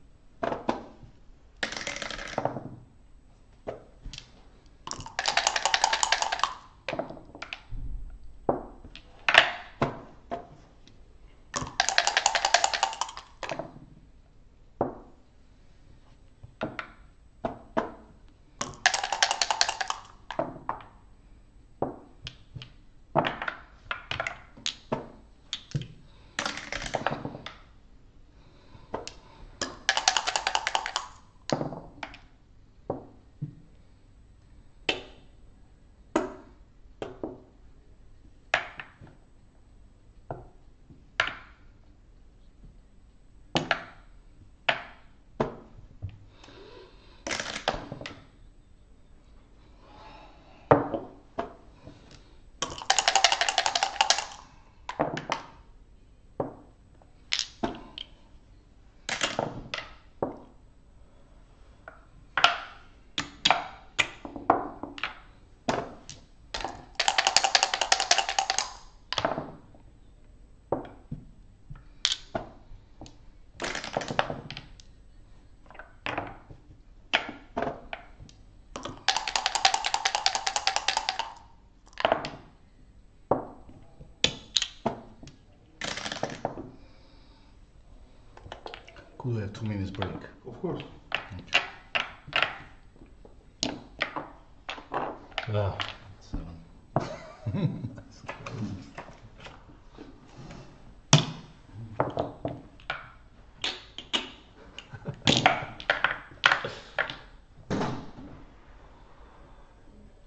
Could we have two minutes break? Of course. Ah, Seven.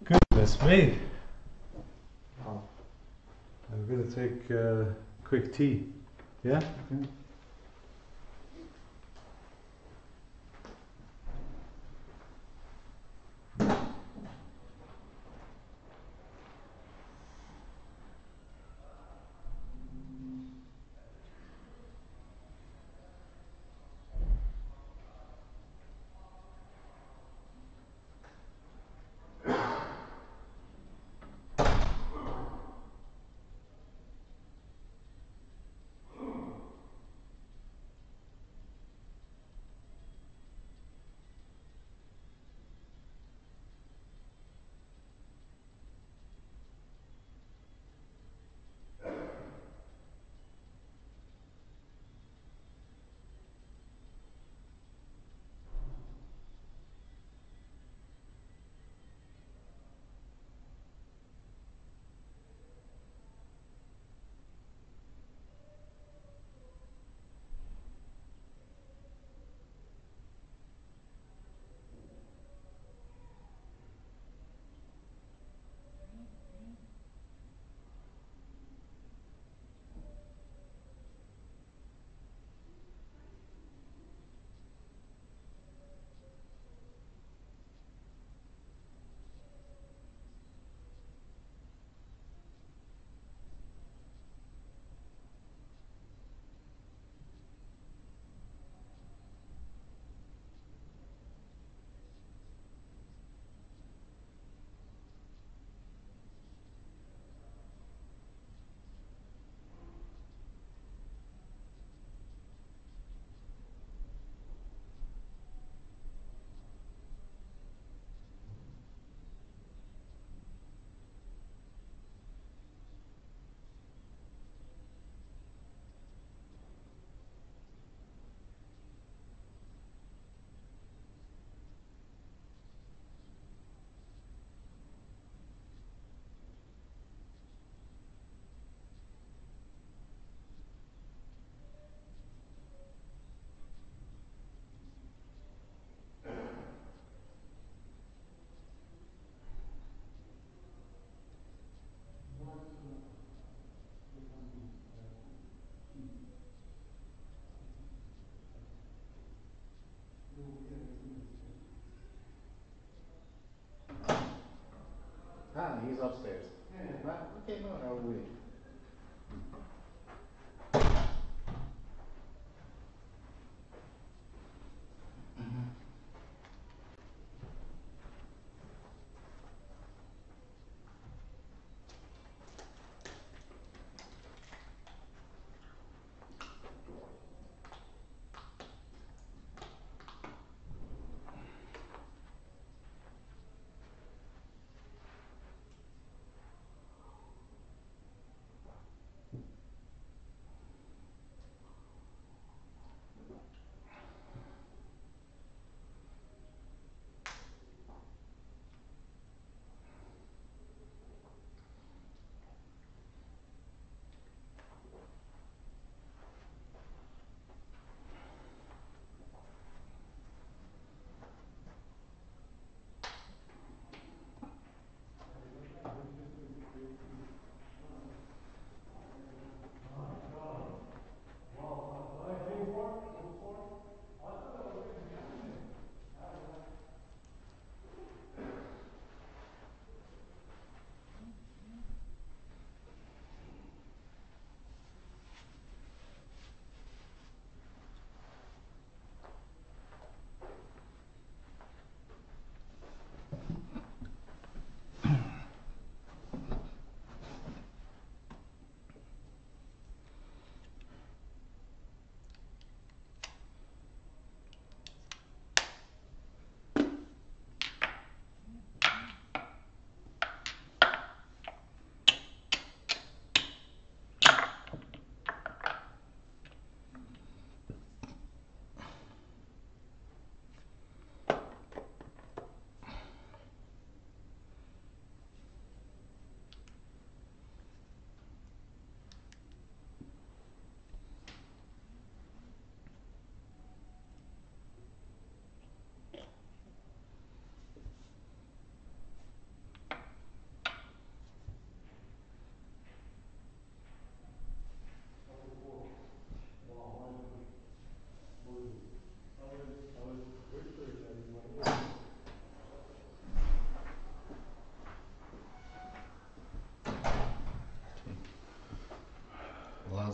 goodness me. I'm gonna take a quick tea. Yeah?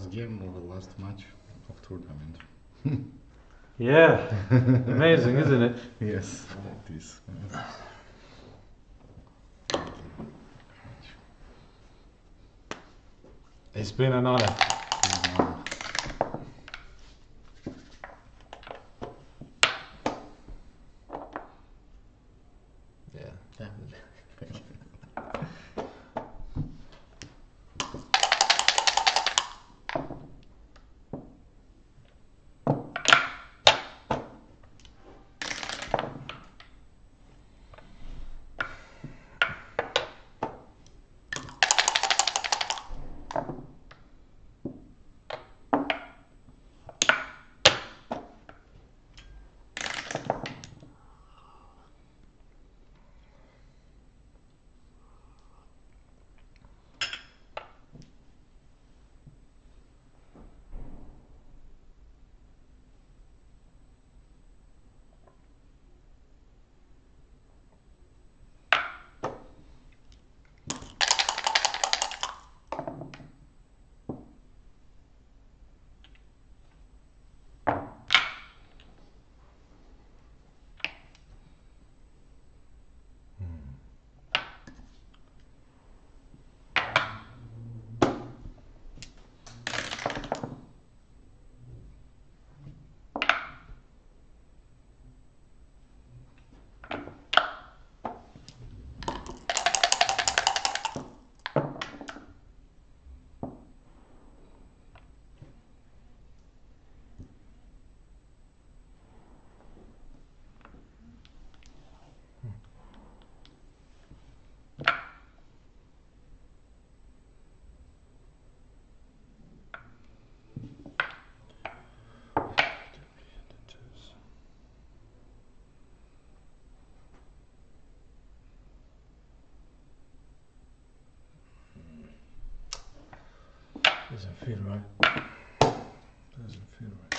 Last game or the last match of tournament. Yeah, amazing, isn't it? Yes, it is. It's been an honor. Feel right. Doesn't feel right.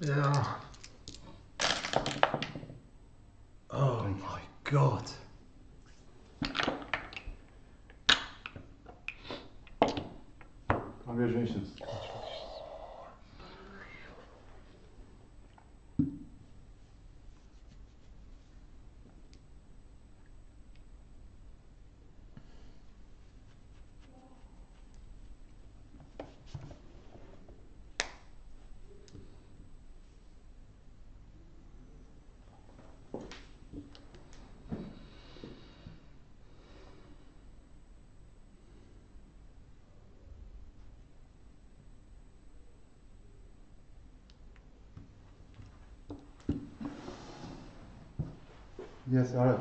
Yeah. Oh my god. Congratulations. Yes, alright.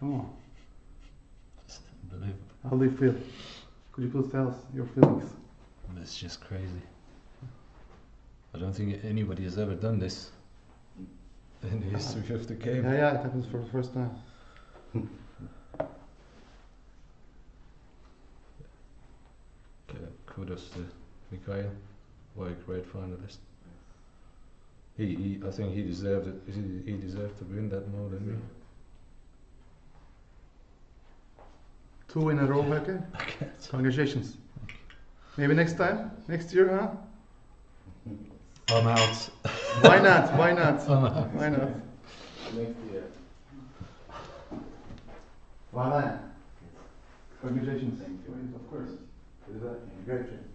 Come on. Unbelievable. How do you feel? Could you please tell us your feelings? It's just crazy. I don't think anybody has ever done this in the history of the game. Yeah, yeah, it happens for the first time. okay, kudos to Mikael. What a great finalist. He, he, I think he deserved it. He, he deserved to win that more than me. Two in a row, okay? Congratulations. Maybe next time? Next year, huh? I'm out. Why not? Why not? I'm out. Why not? Next year. Why not? Congratulations. Thank you. Of course. Great job.